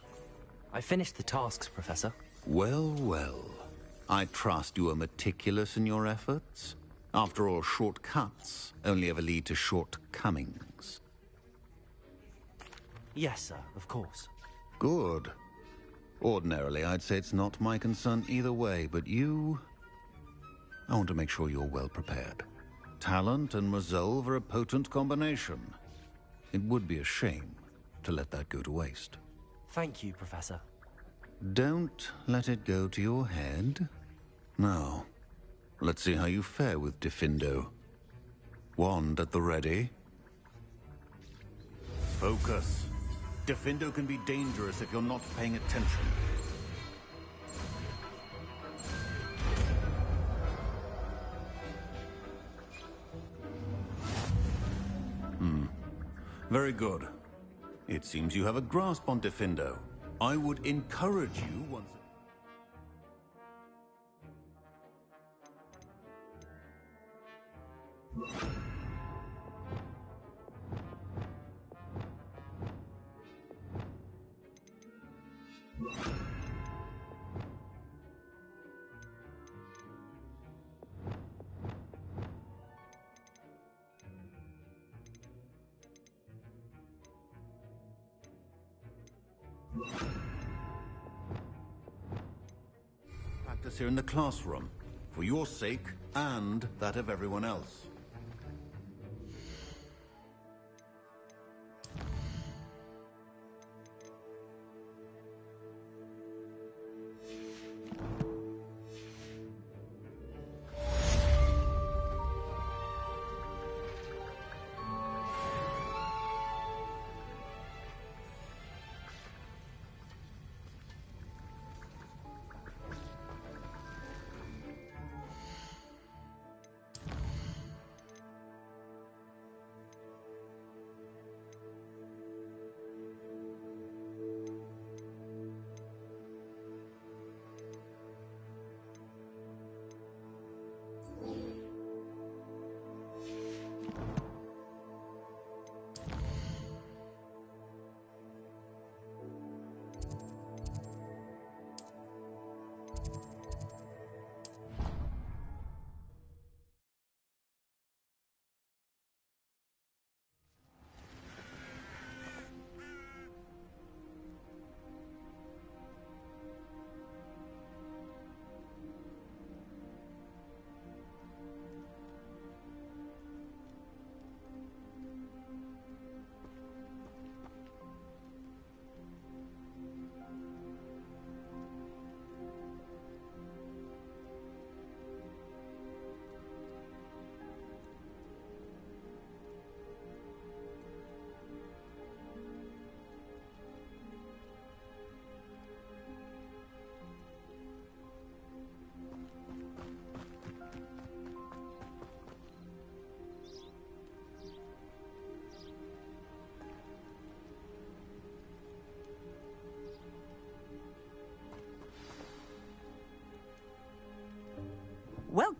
I finished the tasks, Professor. Well, well. I trust you are meticulous in your efforts. After all, shortcuts only ever lead to shortcomings. Yes, sir, of course. Good. Ordinarily, I'd say it's not my concern either way, but you... I want to make sure you're well prepared. Talent and resolve are a potent combination. It would be a shame to let that go to waste. Thank you, Professor. Don't let it go to your head. Now, let's see how you fare with Diffindo. Wand at the ready. Focus. Diffindo can be dangerous if you're not paying attention. Hmm. Very good. It seems you have a grasp on Diffindo. I would encourage you once... Practice here in the classroom, for your sake and that of everyone else.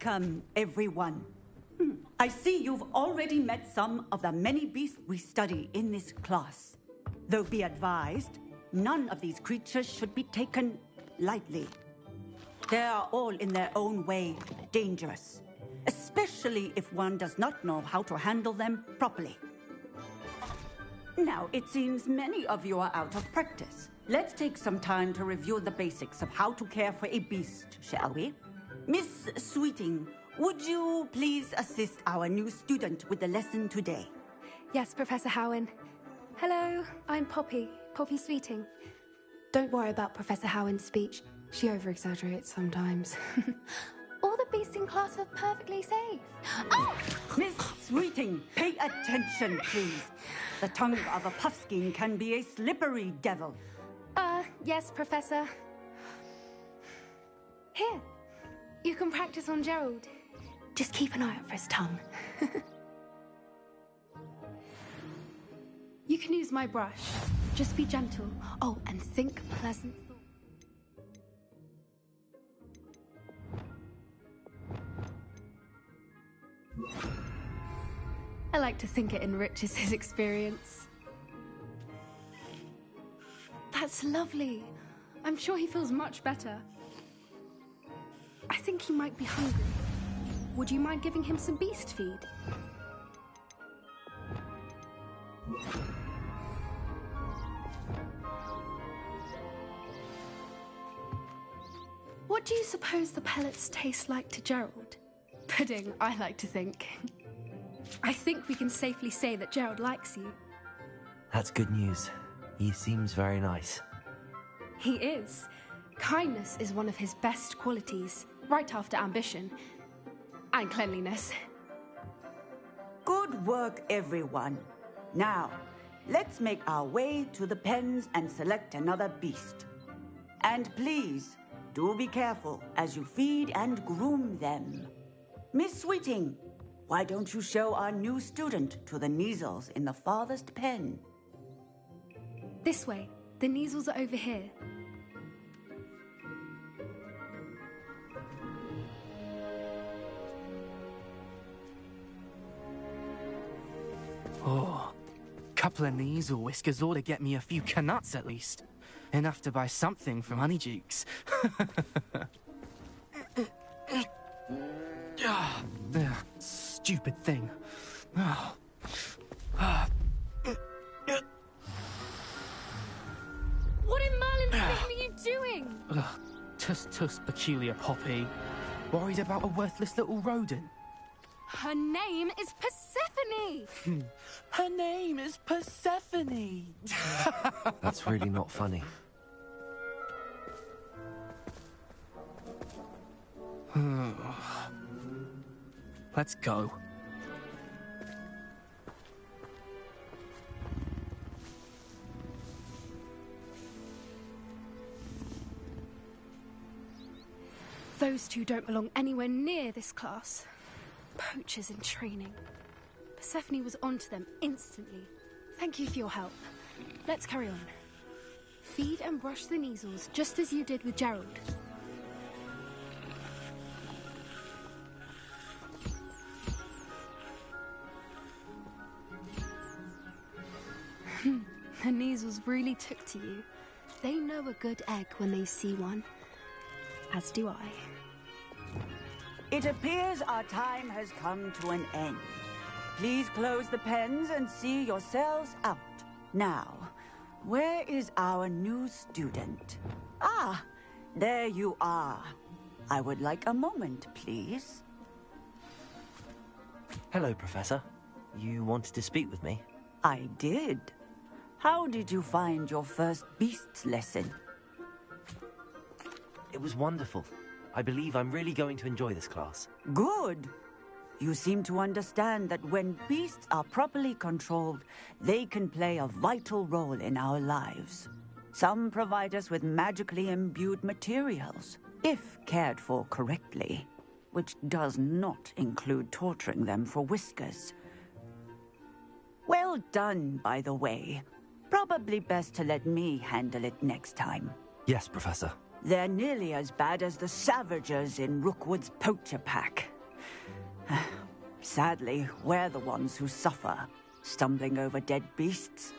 Welcome, everyone. Hmm, I see you've already met some of the many beasts we study in this class. Though be advised, none of these creatures should be taken lightly. They are all in their own way dangerous, especially if one does not know how to handle them properly. Now, it seems many of you are out of practice. Let's take some time to review the basics of how to care for a beast, shall we? Miss Sweeting, would you please assist our new student with the lesson today? Yes, Professor Howin. Hello, I'm Poppy, Poppy Sweeting. Don't worry about Professor Howin's speech. She over-exaggerates sometimes. All the beasts in class are perfectly safe. Oh! Miss Sweeting, pay attention, please. The tongue of a puffskein can be a slippery devil. Uh, yes, Professor. Here, you can practice on Gerald. Just keep an eye out for his tongue. you can use my brush. Just be gentle. Oh, and think pleasant thoughts. I like to think it enriches his experience. That's lovely. I'm sure he feels much better. I think he might be hungry. Would you mind giving him some beast feed? What do you suppose the pellets taste like to Gerald? Pudding, I like to think. I think we can safely say that Gerald likes you. That's good news. He seems very nice. He is. Kindness is one of his best qualities, right after ambition. And cleanliness. Good work, everyone. Now, let's make our way to the pens and select another beast. And please, do be careful as you feed and groom them. Miss Sweeting, why don't you show our new student to the Kneazles in the farthest pen? This way. The Kneazles are over here. Oh, couple of or whiskers ought to get me a few Knuts at least. Enough to buy something from Honeydukes. Ah, Stupid thing. Ah. What in Merlin's name are you doing? Ugh, Tus tus peculiar Poppy. Worried about a worthless little rodent. Her name is Persephone! Hmm. Her name is Persephone. That's really not funny. Let's go. Those two don't belong anywhere near this class. Poachers in training. Persephone was onto them instantly. Thank you for your help. Let's carry on. Feed and brush the Kneazles just as you did with Gerald. Hmm, the Kneazles really took to you. They know a good egg when they see one. As do I. It appears our time has come to an end. Please close the pens and see yourselves out. Now, where is our new student? Ah, there you are. I would like a moment, please. Hello, Professor. You wanted to speak with me? I did. How did you find your first beasts lesson? It was wonderful. I believe I'm really going to enjoy this class. Good. You seem to understand that when beasts are properly controlled, they can play a vital role in our lives. Some provide us with magically imbued materials, if cared for correctly, which does not include torturing them for whiskers. Well done, by the way. Probably best to let me handle it next time. Yes, Professor. They're nearly as bad as the Savagers in Rookwood's poacher pack. Sadly, we're the ones who suffer, stumbling over dead beasts.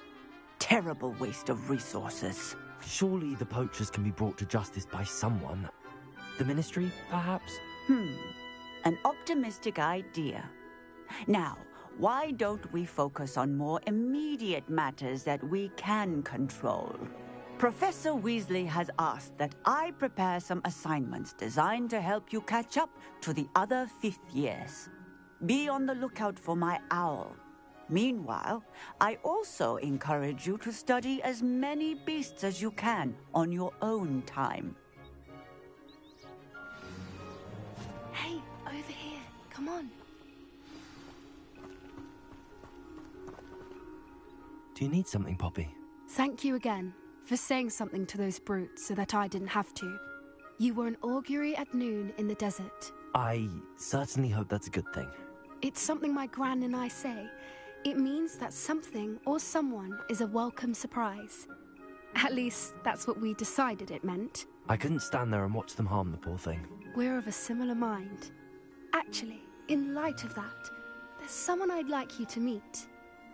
Terrible waste of resources. Surely the poachers can be brought to justice by someone. The Ministry, perhaps? Hmm, an optimistic idea. Now, why don't we focus on more immediate matters that we can control? Professor Weasley has asked that I prepare some assignments designed to help you catch up to the other fifth years. Be on the lookout for my owl. Meanwhile, I also encourage you to study as many beasts as you can on your own time. Hey, over here. Come on. Do you need something, Poppy? Thank you again for saying something to those brutes so that I didn't have to. You were an augury at noon in the desert. I certainly hope that's a good thing. It's something my gran and I say. It means that something or someone is a welcome surprise. At least, that's what we decided it meant. I couldn't stand there and watch them harm the poor thing. We're of a similar mind. Actually, in light of that, there's someone I'd like you to meet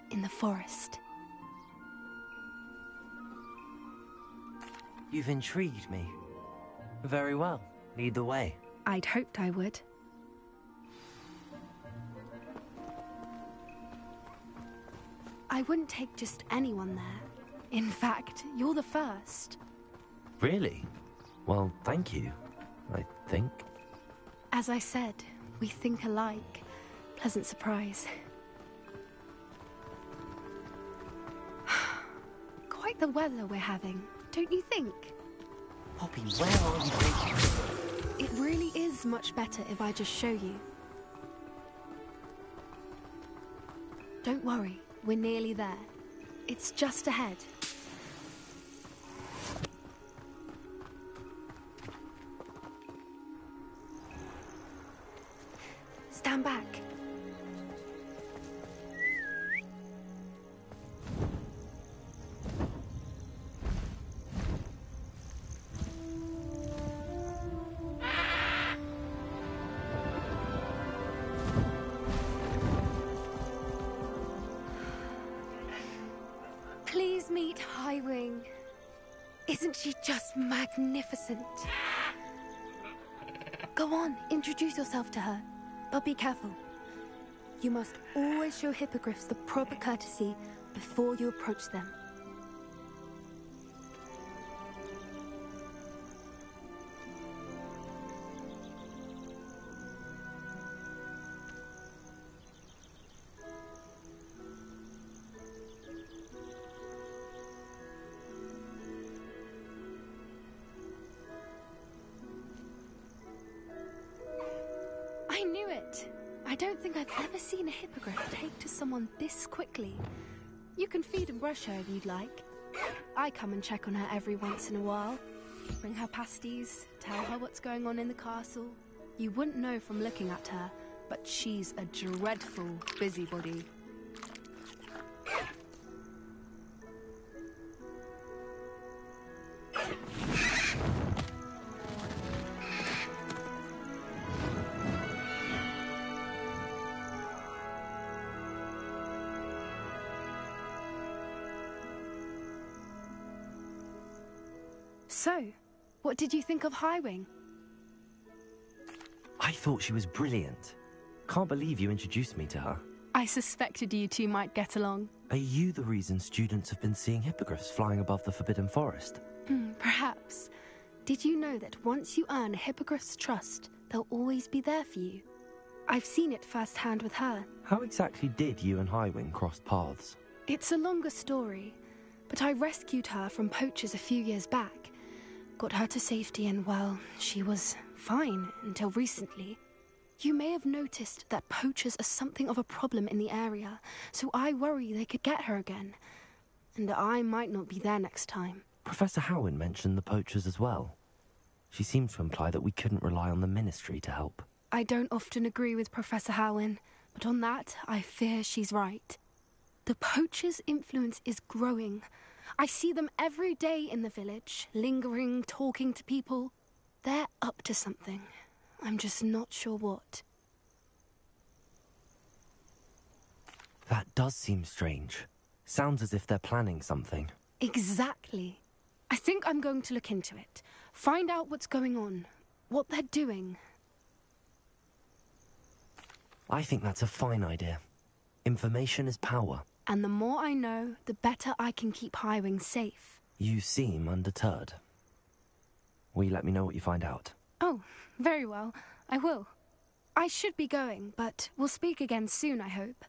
in the forest. You've intrigued me. Very well. Lead the way. I'd hoped I would. I wouldn't take just anyone there. In fact, you're the first. Really? Well, thank you. I think. As I said, we think alike. Pleasant surprise. Quite the weather we're having, don't you think? Poppy, where are you It really is much better if I just show you. Don't worry, we're nearly there. It's just ahead. Stand back. Magnificent? Go on, introduce yourself to her. But be careful. You must always show hippogriffs the proper courtesy before you approach them. Someone this quickly. You can feed and brush her if you'd like. I come and check on her every once in a while. Bring her pasties, tell her what's going on in the castle. You wouldn't know from looking at her, but she's a dreadful busybody. Did you think of Highwing? I thought she was brilliant. Can't believe you introduced me to her. I suspected you two might get along. Are you the reason students have been seeing hippogriffs flying above the Forbidden Forest? Hmm, perhaps. Did you know that once you earn a hippogriff's trust, they'll always be there for you? I've seen it firsthand with her. How exactly did you and Highwing cross paths? It's a longer story, but I rescued her from poachers a few years back. Got her to safety, and well, she was fine until recently. You may have noticed that poachers are something of a problem in the area, so I worry they could get her again. And I might not be there next time. Professor Howin mentioned the poachers as well. She seemed to imply that we couldn't rely on the ministry to help. I don't often agree with Professor Howin, but on that, I fear she's right. The poachers' influence is growing. I see them every day in the village, lingering, talking to people. They're up to something. I'm just not sure what. That does seem strange. Sounds as if they're planning something. Exactly. I think I'm going to look into it. Find out what's going on, what they're doing. I think that's a fine idea. Information is power. And the more I know, the better I can keep Highwing safe. You seem undeterred. Will you let me know what you find out? Oh, very well. I will. I should be going, but we'll speak again soon, I hope.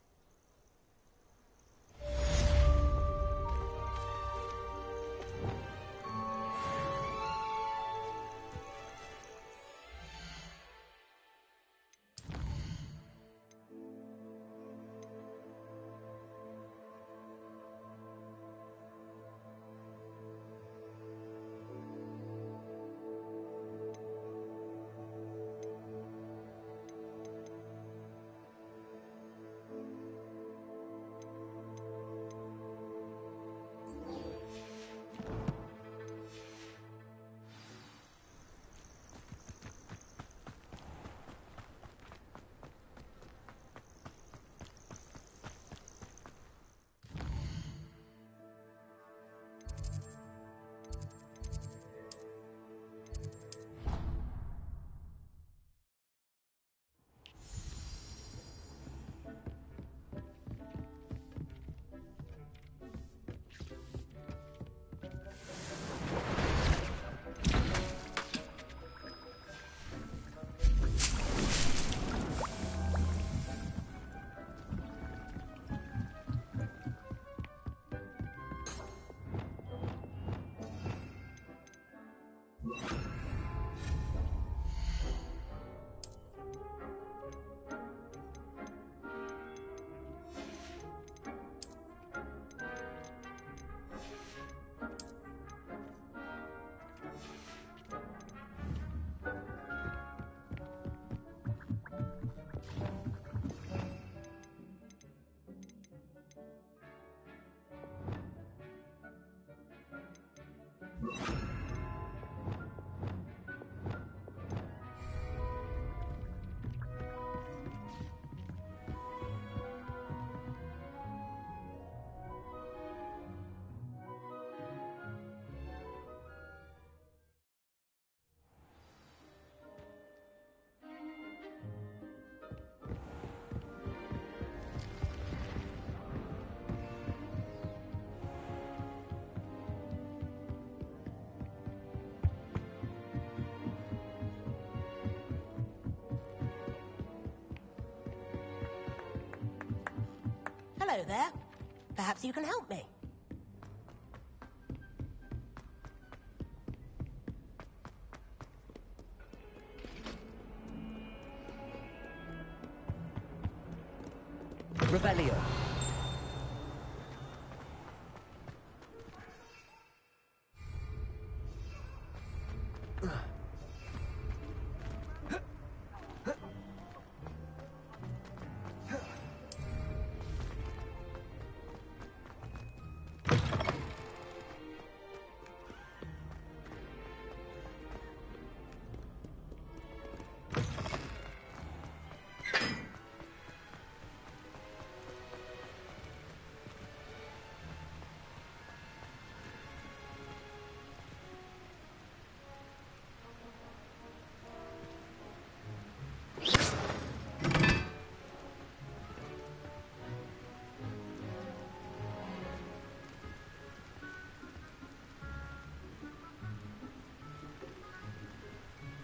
Hello there. Perhaps you can help me.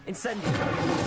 Incendio.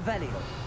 Revelio.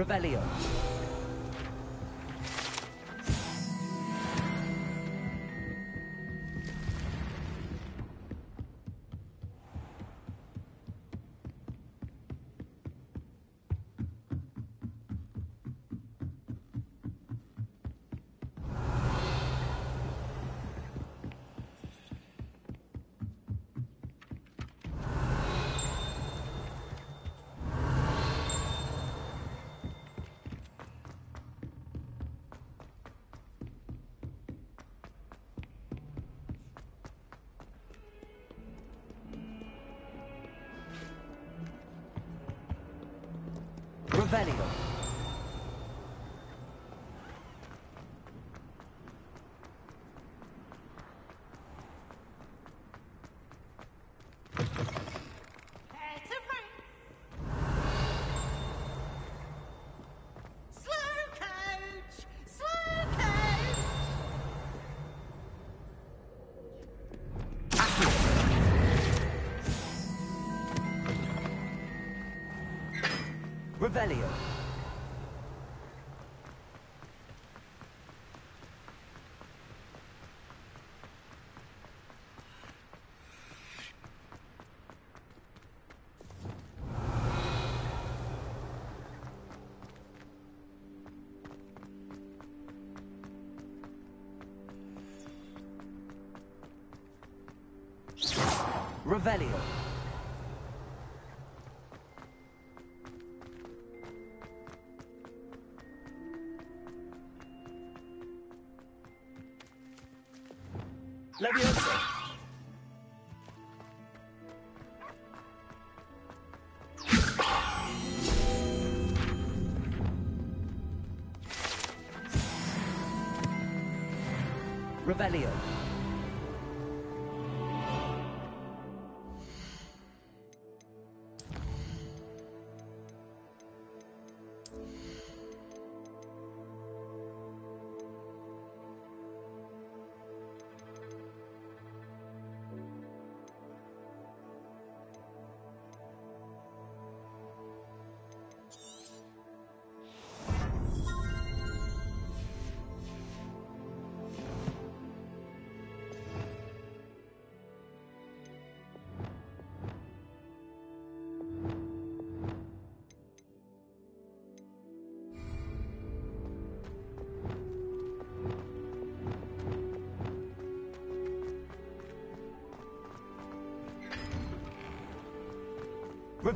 Revelio. Revelio. Revelio.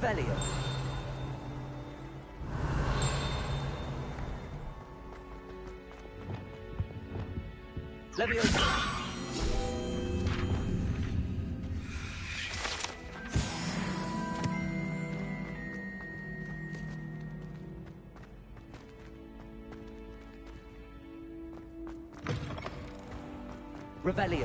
Revelio. Leviosa. Revelio.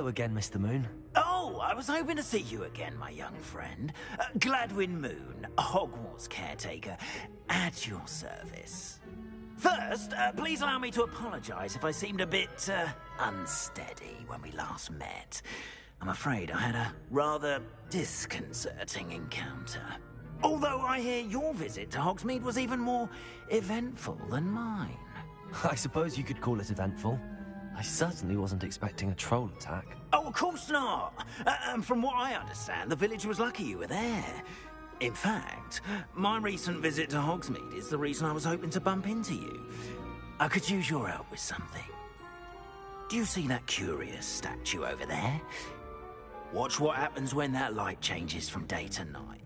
Hello again, Mr. Moon. Oh, I was hoping to see you again, my young friend. Uh, Gladwin Moon, Hogwarts caretaker, at your service. First, uh, please allow me to apologize if I seemed a bit uh, unsteady when we last met. I'm afraid I had a rather disconcerting encounter. Although I hear your visit to Hogsmeade was even more eventful than mine. I suppose you could call it eventful. I certainly wasn't expecting a troll attack. Oh, of course not. Uh, and from what I understand, the village was lucky you were there. In fact, my recent visit to Hogsmeade is the reason I was hoping to bump into you. I could use your help with something. Do you see that curious statue over there? Watch what happens when that light changes from day to night.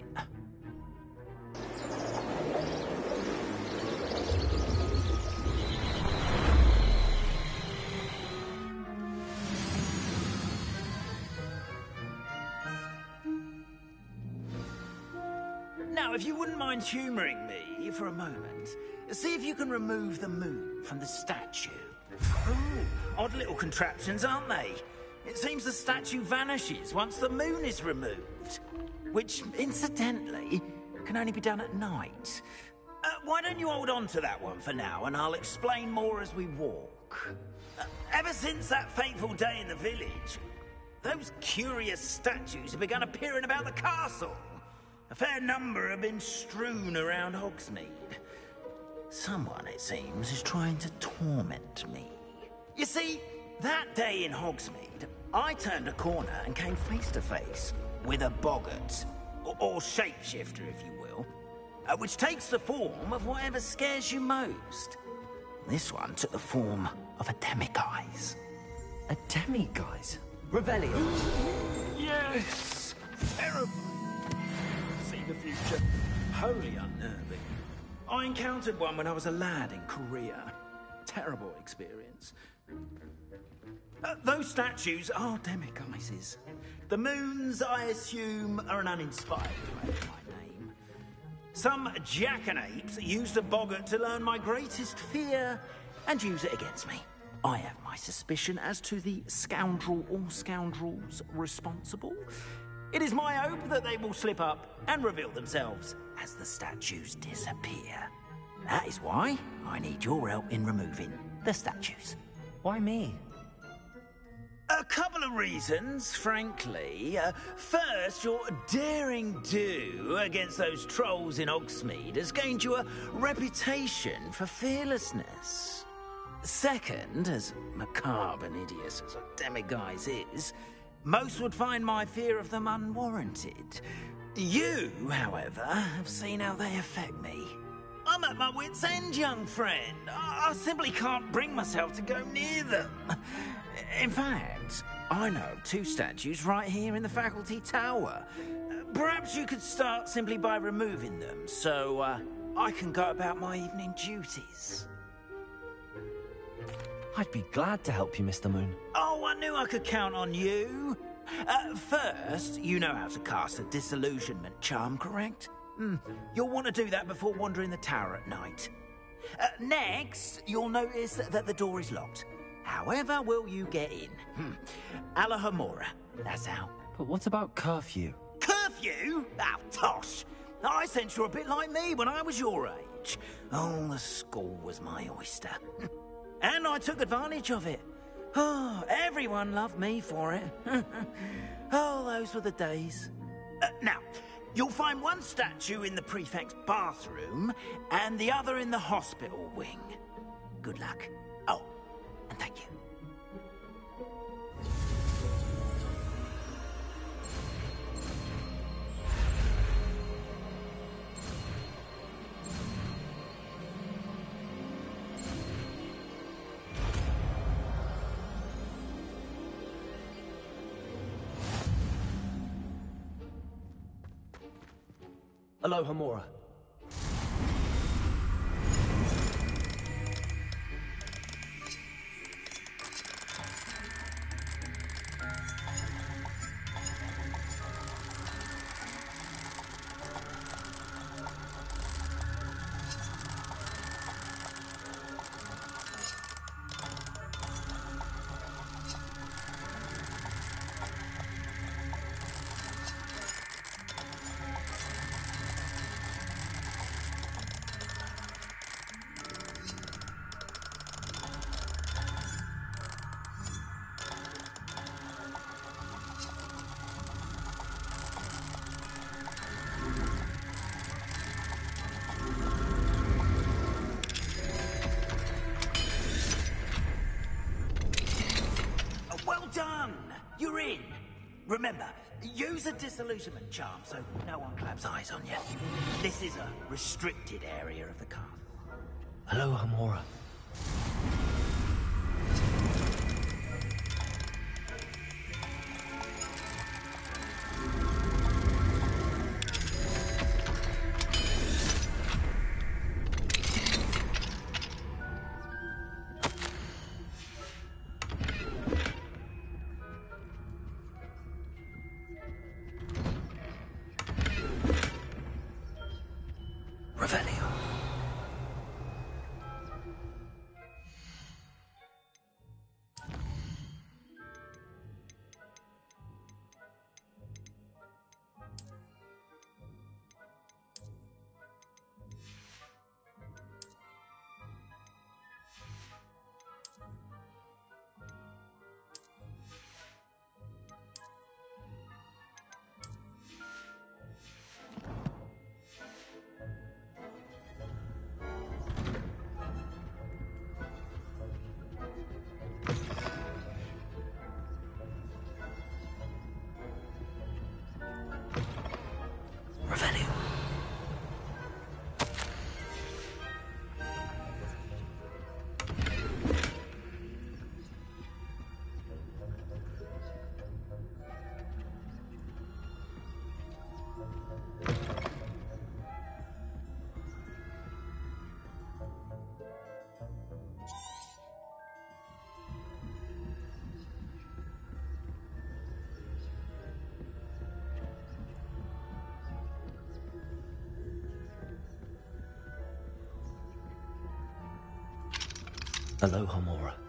Mind humouring me for a moment, see if you can remove the moon from the statue. Ooh, odd little contraptions, aren't they? It seems the statue vanishes once the moon is removed. Which, incidentally, can only be done at night. Uh, why don't you hold on to that one for now, and I'll explain more as we walk. Uh, ever since that fateful day in the village, those curious statues have begun appearing about the castle. A fair number have been strewn around Hogsmeade. Someone, it seems, is trying to torment me. You see, that day in Hogsmeade, I turned a corner and came face to face with a boggart, or, or shapeshifter, if you will, uh, which takes the form of whatever scares you most. This one took the form of a demiguise. A demiguise? Revelio. Yes! Terrifying. Future. Wholly unnerving. I encountered one when I was a lad in Korea. Terrible experience. Uh, those statues are demiguises. The moons, I assume, are an uninspired way of my name. Some jackanapes used a boggart to learn my greatest fear and use it against me. I have my suspicion as to the scoundrel or scoundrels responsible. It is my hope that they will slip up and reveal themselves as the statues disappear. That is why I need your help in removing the statues. Why me? A couple of reasons, frankly. Uh, first, your daring do against those trolls in Hogsmeade has gained you a reputation for fearlessness. Second, as macabre and hideous as a demiguise is, most would find my fear of them unwarranted. You, however, have seen how they affect me. I'm at my wit's end, young friend. I, simply can't bring myself to go near them. In fact, I know two statues right here in the faculty tower. Perhaps you could start simply by removing them so uh, I can go about my evening duties. I'd be glad to help you, Mr. Moon. Oh, I knew I could count on you. Uh, first, you know how to cast a disillusionment charm, correct? Hmm. You'll want to do that before wandering the tower at night. Uh, next, you'll notice that the door is locked. However will you get in? Hmm. Alohomora, that's how. But what about curfew? Curfew? Oh, tosh. I sense you're a bit like me when I was your age. Oh, the school was my oyster. and I took advantage of it. Oh, everyone loved me for it. oh, those were the days. Uh, now, you'll find one statue in the prefect's bathroom and the other in the hospital wing. Good luck. Oh, and thank you. Alohomora. Oh, use a disillusionment charm so no one claps eyes on you. This is a restricted area of the castle. Hello, Revelio. Alohomora.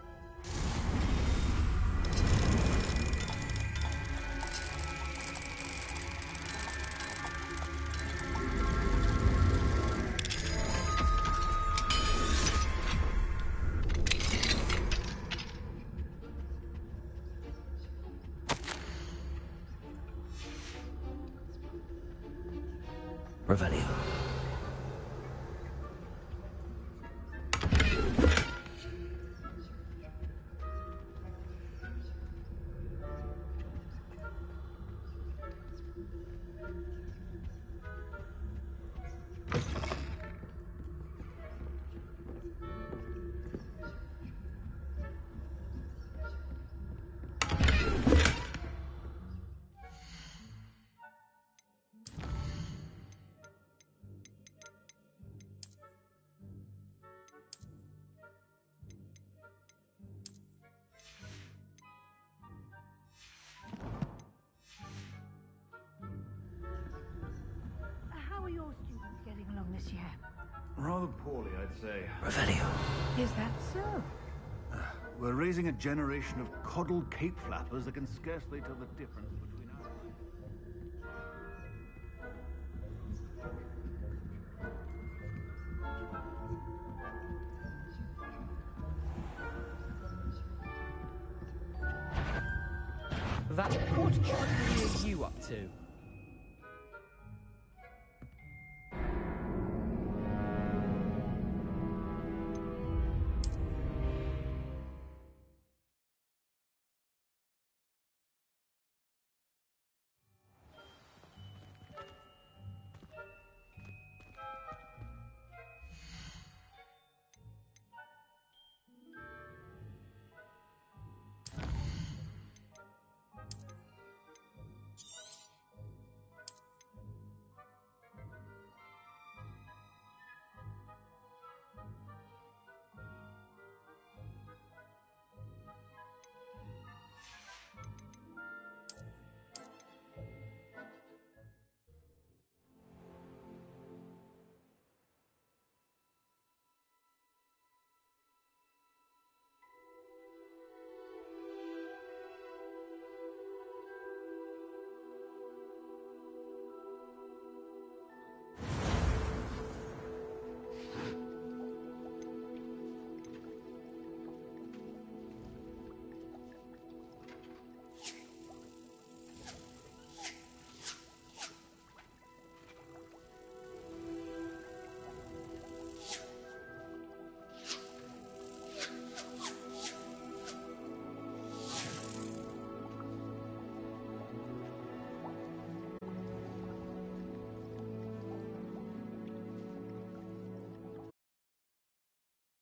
Getting this year? Rather poorly, I'd say. Revelio. Is that so? We're raising a generation of coddled cape flappers that can scarcely tell the difference between